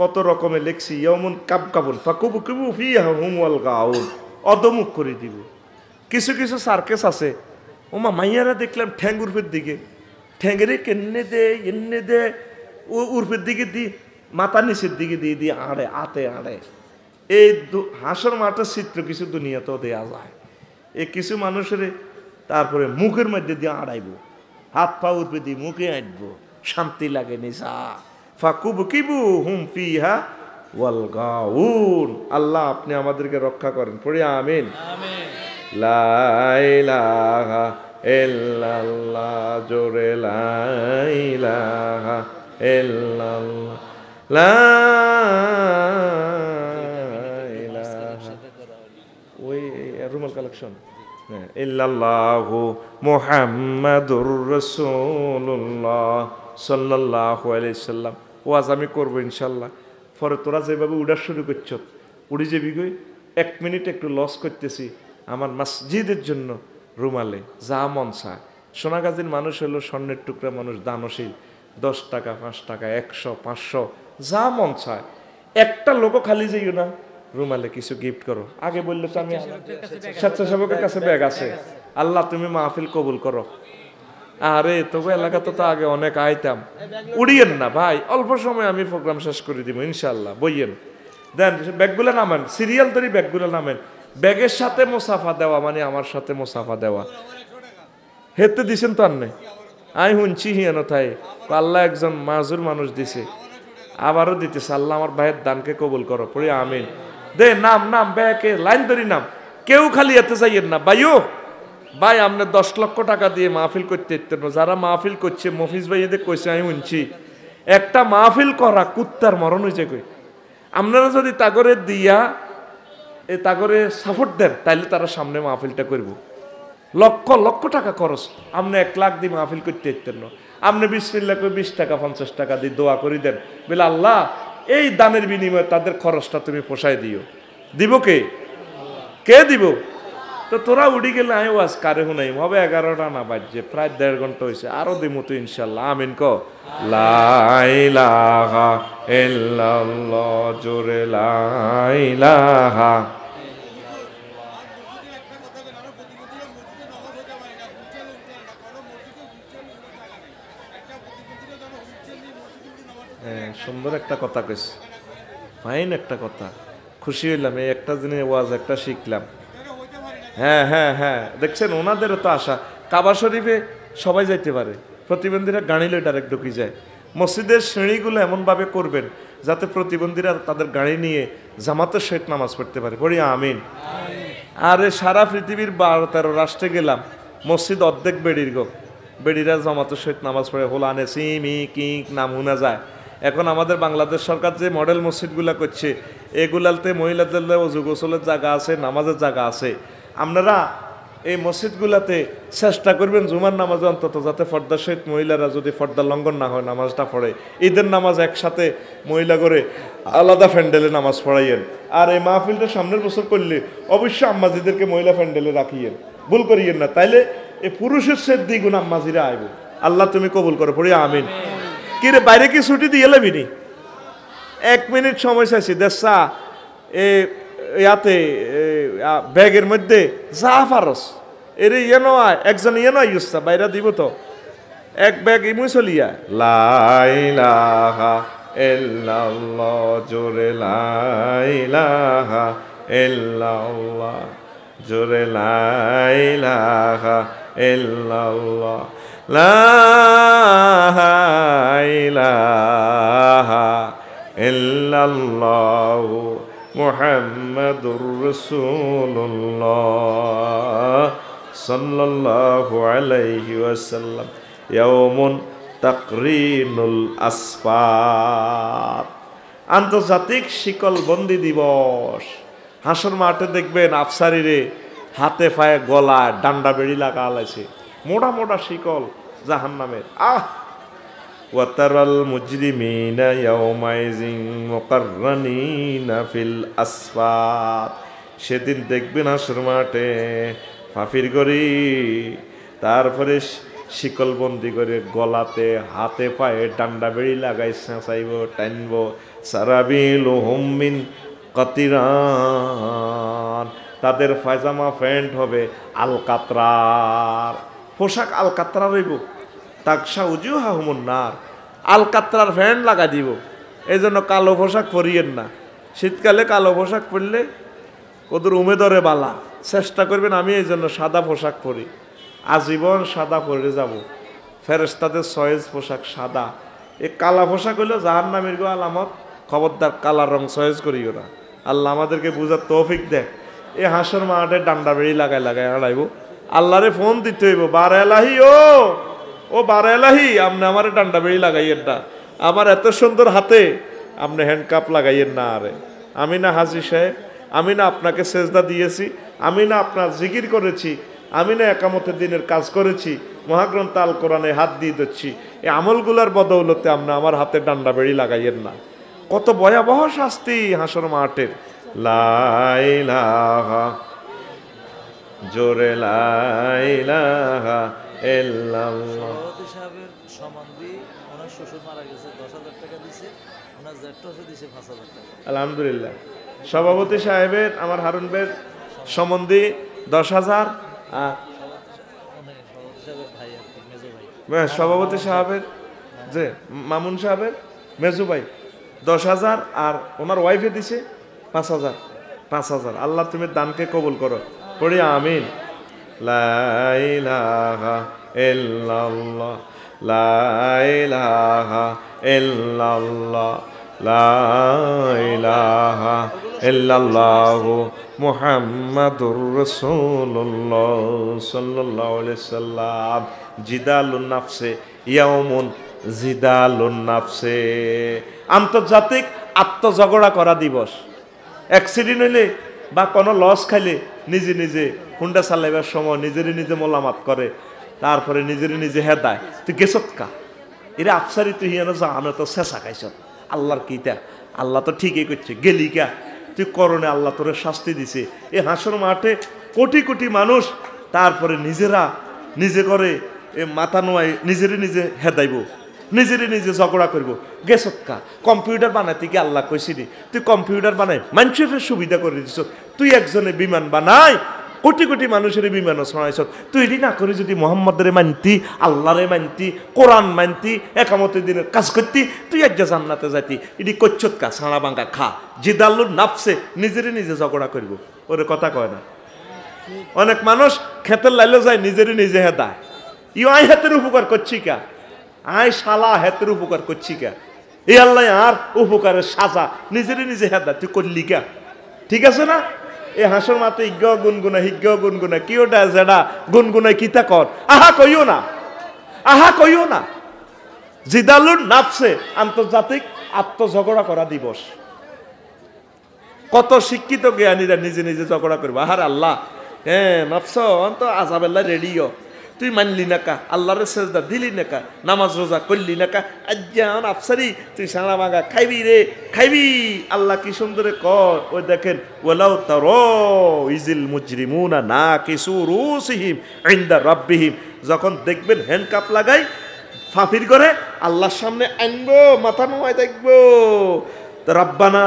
কত রকমের লেখছি ইয়মন কাব কাবুন ফাকুবু কুবু ফি হুমওয়াল গাউন, অদমুখ করে দিব। কিছু কিছু সার্কেস আছে, ওমা মাইয়ারা দেখলাম ঠ্যাং উর্ফের দিকে। ঠ্যাঙ্গেরে কেন্নে দে এন্নে দে ও উর্ফের দিকে দি মাথা নিচের দিকে দিয়ে দিয়ে আড়ে আতে আড়ে। এই দু- হাসর মাঠের চিত্র কিছু দুনিয়াতেও দেয়া যায়। এ কিছু মানুষের তারপরে মুখের মধ্যে দিয়ে আড়াইব। হাত পা উঠবে দিয়ে মুখে আঁটবো। শান্তি লাগে নিসা ফাকুব কিবু হুম ফিহা ওয়াল গাউন। আল্লাহ আপনি আমাদেরকে রক্ষা করেন। পড়ে আমিন।
আমিন।
লা ইলাহা ইল্লাল্লাহ জোরে লা ইল্লাল্লাহ লা ওই রুমাল কালেকশন? সাল্লাম। ওয়াজ আমি করব ইনশাল্লাহ। পরে তোরা যেভাবে উড়া শুরু করছ, উড়ি যাবি গই এক মিনিট একটু লস করতেছি আমার মসজিদের জন্য। রুমালে, যা মন চায়। সোনাগাজীর মানুষ হলো স্বর্ণের টুকরা মানুষ, দানশীল। দশ টাকা, পাঁচ টাকা, একশো, পাঁচশো, যা মন চায়। একটা লোকও খালি যাইও না, রুমালে কিছু গিফট করো। আগে বললে তো আমি স্বেচ্ছাসেবকের কাছে ব্যাগ আছে। আল্লাহ, তুমি মাহফিল কবুল করো। আরে, তবু এলাকাতে তো আগে অনেক আইতাম। উড়িয়েন না ভাই, অল্প সময় আমি প্রোগ্রাম শেষ করে দিব ইনশাল্লাহ বইয়েন। দেন, ব্যাগগুলো নামেন সিরিয়াল ধরি ব্যাগগুলো নামেন। ব্যাগের সাথে মোসাফা দেওয়া মানে আমার সাথে মোসাফা দেওয়া। হেতে দিছেন তো আন্নে আমি শুনছি হিয়ানো তাই। আল্লাহ একজন মাজুর মানুষ দিছে। আবারও দিতেছে, আল্লাহ আমার ভাইয়ের দানকে কবুল করো। পড়ি আমিন। দে, নাম নাম ব্যাকে লাইন ধরি নাম। কেউ খালি এতে চাইয়েন না। ভাইও, ভাই আপনি দশ লক্ষ টাকা দিয়ে মাহফিল করতে ইতেন না। যারা মাহফিল করছে, মফিজ ভাই এদের কইছে আমি শুনছি একটা মাহফিল করা কুত্তার মরণ হয়েছে কই? আপনারা যদি তাগরে দিয়া এ তাগরে সাপোর্ট দেন, তাইলে তারা সামনে মাহফিলটা করব। লক্ষ লক্ষ টাকা খরচ। আপনি এক লাখ দিয়ে মাহফিল করতে ইতেন না। আপনি বিশ মিল্লা করে বিশ টাকা, পঞ্চাশ টাকা দিয়ে দোয়া করে দেন। বলে, আল্লাহ, এই দানের বিনিময়ে তাদের খরচটা তুমি পোষায় দিও। দিব কে? কে দিব? তো তোরা উড়ি গেলে আমি ওয়াজ কারে হুনাই হবে এগারোটা না বাজছে প্রায় দেড় ঘণ্টা হয়েছে আরও দিমু তো ইনশাল্লাহ। আমিন ক লাইলাহা ইল্লাল্লাহ, জোরে লাইলাহা সুন্দর একটা কথা কইস ফাইন একটা কথা। খুশি হইলাম, এই একটা জিনিস ওয়াজ একটা শিখলাম। হ্যাঁ হ্যাঁ হ্যাঁ। দেখছেন, ওনাদেরও তো আশা। কাবা শরীফে সবাই যাইতে পারে। প্রতিবন্ধীরা গাড়ি লই ডাইরেক্ট ঢুকি যায়। মসজিদের শ্রেণীগুলো এমনভাবে করবেন যাতে প্রতিবন্ধীরা তাদের গাড়ি নিয়ে জামাতের সহিত নামাজ পড়তে পারে। পড়ি আমিন। আর, সারা পৃথিবীর বারো তেরো রাষ্ট্রে গেলাম। মসজিদ অর্ধেক বেড়ির গো। বেড়িরা জামাতের সহিত নামাজ পড়ে। হোলানে সিমি কিক নাম শোনা যায়। এখন আমাদের বাংলাদেশ সরকার যে মডেল মসজিদগুলা করছে, এগুলাতে মহিলাদের অজু গোসলের জায়গা আছে, নামাজের জায়গা আছে। আপনারা এই মসজিদগুলাতে চেষ্টা করবেন জুমার নামাজ অন্তত যাতে ফর্দার সহিত মহিলারা যদি ফর্দা লঙ্ঘন না হয়, নামাজটা পড়ে। ঈদের নামাজ একসাথে মহিলা করে আলাদা প্যান্ডেলে নামাজ পড়াইয়েন। আর এই মাহফিলটা সামনের বছর করলে অবশ্যই আম্মাজিদেরকে মহিলা প্যান্ডেলে রাখিয়েন। ভুল করিয়েন না। তাইলে এই পুরুষের সে দ্বিগুণ আম্মাজিরা আইব। আল্লাহ তুমি কবুল করো, পড়ি, আমিন। কি রে, বাইরে কি ছুটি দিয়ে লেবিনি এক মিনিট সময় চাইছি। দেশা এ ইয়াতে ব্যাগের মধ্যে যা ফারস, এর ইয়ে নয় একজন ইয়ে নয় ইউসা বাইরা দিব তো। এক ব্যাগ ইমুই চলিয়া লাইলাহা ইল্লাল্লাহ, জোরে লাইলাহা ইল্লাল্লাহ, জোরে লাইলাহা ইল্লাল্লাহ, লা ইলাহা ইল্লাল্লাহ মুহাম্মাদুর রাসূলুল্লাহ সাল্লাল্লাহু আলাইহি ওয়াসাল্লাম। ইয়াউমুন তাকরিনুল আসফাত আন্তর্জাতিক শিকলবন্দি দিবস। হাসর মাঠে দেখবেন আফসারিরে হাতে পায়ে গলায় ডান্ডা বেড়ি লাগা আছে মোটা মোটা শিকল জাহান নামের আহ! ওয়াতারাল মুজরিমিনা ইয়াউমাইজিন মুকাররানিনা ফিল আসফাত সেদিন দেখবেন হাসর মাঠে ফাফির করি তারপরে শিকলবন্দি করে গলাতে, হাতে পায়ে ডান্ডা বেড়ি লাগাই চেঁচাইব টানব, সারাবিল হোমিন কতিরান। তাদের পায়জামা প্যান্ট হবে আলকাতরার। পোশাক আলকাতরা রইব। তাকসা উজু হাহুমুন্নার আলকাতরার প্যান্ট লাগা দিব। এই জন্য কালো পোশাক পরিয়েন না। শীতকালে কালো পোশাক পরলে ওদের উমেদরে বালা। চেষ্টা করবেন আমি এই জন্য সাদা পোশাক পরি। আজীবন সাদা পরে যাব। ফেরেস্তাদের সয়েজ পোশাক সাদা। এই কালা পোশাক হইল জাহার নামের গো আলামত। খবরদার কালা রং সয়েজ করিও না। আল্লাহ আমাদেরকে বুঝার তৌফিক দেখ এ হাঁসর মাঠে ডান্ডা বেড়ি লাগাই লাগাই হারাইব আল্লাহরে ফোন দিতে হইব। বার এলাহি ও! ও বার এলাহি আপনি আমার ডান্ডা বেড়ি লাগাইয়েন না। আমার এত সুন্দর হাতে আপনি হ্যান্ডকাপ লাগাইয়েন না আরে। আমি না হাজি সাহেব, আমি না আপনাকে সেজদা দিয়েছি, আমি না আপনার জিকির করেছি, আমি না একামতের দিনের কাজ করেছি, মহাগ্রন্থ আল কোরআনে হাত দিয়ে দিচ্ছি। এই আমলগুলার বদৌলতে আপনি আমার হাতে ডান্ডা বেড়ি লাগাইয়েন না। কত ভয়াবহ শাস্তি হাসর মাঠের। লাইলাহা জোরে লাইলাহা
সভাপতি সাহেবের সম্বন্ধে ওনার শ্বশুর মারা গেছে দশ হাজার টাকা দিছে ওনার জ্যেষ্ঠ দিছে পাঁচ হাজার টাকা।
আলহামদুলিল্লাহ। সভাপতি সাহেবের আমার হারুন ভাইয়ের সম্বন্ধে দশ হাজার
সভাপতি সাহেবের
যে মামুন সাহেবের মেজু ভাই দশ হাজার আর ওনার ওয়াইফে দিছে পাঁচ হাজার পাঁচ হাজার। আল্লাহ তুমি দানকে কবুল করো। পড়ি আমিন। লাইলাহা ইল্লাল্লাহ লাইলাহা ইল্লাল্লাহ লাইলাহা ইল্লাল্লাহু মুহাম্মাদুর রাসূলুল্লাহ সাল্লাল্লাহু আলাইহি সাল্লাম। জিদালুন নাফসে, ইয়াউমুন জিদালুন নাফসে। আন্তর্জাতিক আত্মঝগড়া করা দিবস। অ্যাক্সিডেন্ট হইলে বা কোনো লস খাইলে, নিজে নিজে হুন্ডা চালাইবার সময় নিজেরই নিজে মোলামাত করে, তারপরে নিজেরই নিজে হেদায়। তুই গেছত কা? এরা আফসারি তুই হিয়ানো জানো তো শেষা খাইছত আল্লাহর কিটা আল্লাহ তো ঠিকই করছে গেলি কা? তুই করণে আল্লাহ তোরে শাস্তি দিছে। এ হাসর মাঠে কোটি কোটি মানুষ, তারপরে নিজেরা নিজে করে এ মাথা নোয়াই নিজেরই নিজে হেদাইব নিজেরই নিজে ঝগড়া করব। গেছত কা? কম্পিউটার বানাইতে কি আল্লাহ কইছিনি তুই কম্পিউটার বানাই, মানুষের সুবিধা করে দিছ। তুই একজনে বিমান বানাই কোটি কোটি মানুষের বিমান শোনাইছ তুই এটি না করে যদি মোহাম্মদের মানতি, আল্লাহরে মানতি, কোরআন মানতি, একামতের দিনের কাজ করতি, তুই এক জান্নাতে যাইতি। এটি কচ্ছত কা, সাড়া বাঙ্গা খা। জিদাল্লুর নাপসে নিজেরই নিজে ঝগড়া করব। ওরে কথা কয় না। অনেক মানুষ খেতের লাইলে যায় নিজেরই নিজে হেদায় ইউ আই হাতের উপকার করছি কা? আয় শালা হেতের উপকার করছি কা? এই আল্লাহ আর উপকারের সাজা নিজেরই নিজে হেদা তুই করলি কা? ঠিক আছে না? এই হাসর মাতো ইজ্ঞ গুনগুনা হিজ্ঞ গুনগুনা কি ওটা গুনগুনা কিতা কর? আহা কইও না। আহা কইও না। জিদালুন নাফসে, আন্তর্জাতিক আত্মঝগড়া করা দিবস। কত শিক্ষিত জ্ঞানীরা নিজে নিজে ঝগড়া করবে। আহার আল্লাহ। হ্যাঁ নফস, অন্ত আজাবেল্লা রেডিও। তুই মানলি নাকা আল্লাহর সেজদা দিলি নাকা নামাজ রোজা করলি না কা? আজ্ঞান আফসারি, তুই সারা মাগা খাইবি রে, খাইবি। আল্লাহ কি সুন্দরে কর? ওই দেখেন ওলাও তার ইজিল মুজরিমুনা না কিছু রুসিহিম ইন্দা রব্বিহিম। যখন দেখবেন হ্যান্ডকাপ লাগাই, ফাফির করে আল্লাহর সামনে আনব, মাথা নোয়ায় দেখব। রব্বানা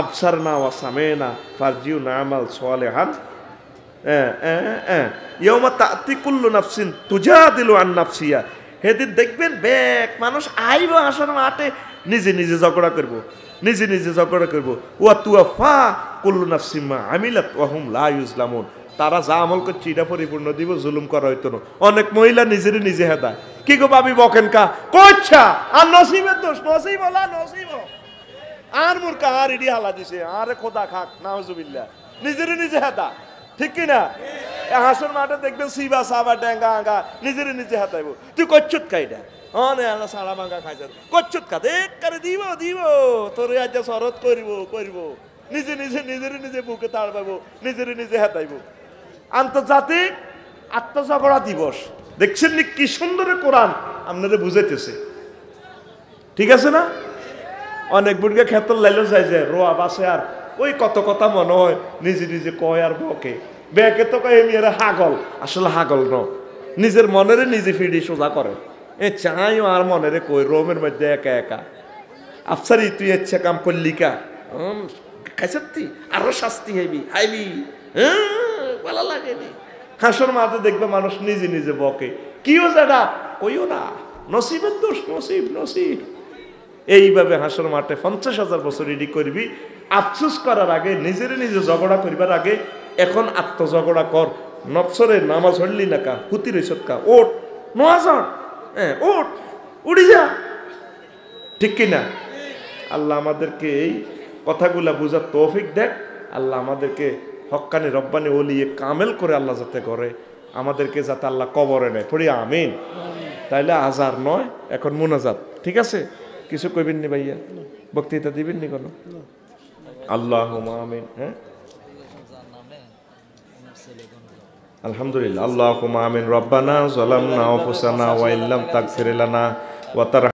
আফসার না ওয়াসামে না ফারজিউ নামাল সোয়ালেহান দেখবেন মানুষ নিজে নিজে নিজে নিজে ওয়া কুল্লু তারা যা আমল করছে, এটা পরিপূর্ণ দিব, জুলুম করা হইতো না। অনেক মহিলা নিজেরই নিজে হেদা কি গো ভাবি বকেন কা? আর নসিবের আর ইডি হালা দিছে, আরে খোদা খাক, নাউজুবিল্লাহ। নিজেরই নিজে হেদা ঠিক কি না এ হাসন মাঠে দেখবেন সিবা, সাবা, ডেঙ্গা, আঙ্গা নিজেরই নিজে হাতাইব। তুই কচ্ছুত খাইডা অনে আলা সাড়া মাঙ্গা খাইছ কচ্ছুত খা, দেখ করে দিব দিব। তোরে আজ শরৎ করিব করিব। নিজে নিজে, নিজের নিজে বুকে তাড় পাবো নিজের নিজে হাতাইব। আন্তর্জাতিক আত্মঝগড়া দিবস। দেখছেন নি কি সুন্দর কোরআন? আপনাদের বুঝাইতেছে। ঠিক আছে না? অনেক বুড়গে ক্ষেত্র লাইলো যায় যে, রোয়া বাসে আর ওই কত কথা মনে হয় নিজে নিজে কয় আর বকে। বেকে তো কয় মেয়েরা হাগল। আসলে হাগল ন। নিজের মনেরে নিজে ফিডি সোজা করে। এ চাইও আর মনেরে কই রোমের মধ্যে একা একা। আফসারি তুই ইচ্ছে কাম করলি কা? খাইছি আরও শাস্তি হইবি হ্যাঁ, ভালো লাগেনি হাসর মাঝে দেখবে মানুষ নিজে নিজে বকে। কিও জায়গা কইও না। নসিবের দোষ নসিব নসিব। এইভাবে হাসর মাঠে পঞ্চাশ হাজার বছর রেডি করবি। আফসুস করার আগে, নিজের নিজে ঝগড়া করিবার আগে এখন আত্মঝগড়া কর। নফসরে নামাজ হরলি না কা হুতি রেছত কা ওট নোয়াজ হ্যাঁ ওট উড়ি যা। ঠিক কিনা আল্লাহ আমাদেরকে এই কথাগুলা বুঝার তৌফিক দেখ। আল্লাহ আমাদেরকে হক্কানি, রব্বানি, ওলিয়ে কামেল করে আল্লাহ যাতে করে, আমাদেরকে যাতে আল্লাহ কবরে নেয়। পড়ি, আমিন। তাইলে আজার নয়, এখন মুনাজাত। ঠিক আছে? কিছু কইবেন নি ভাইয়া? বক্তৃতা দিবেন নি কোনো? আল্লাহ আমিন হ্যাঁ? আলহামদুলিল্লাহ আল্লাহ আমিন, রব্বানা জালামনা আনফুসানা ওয়া ইল্লাম তাগফির লানা ওয়া তার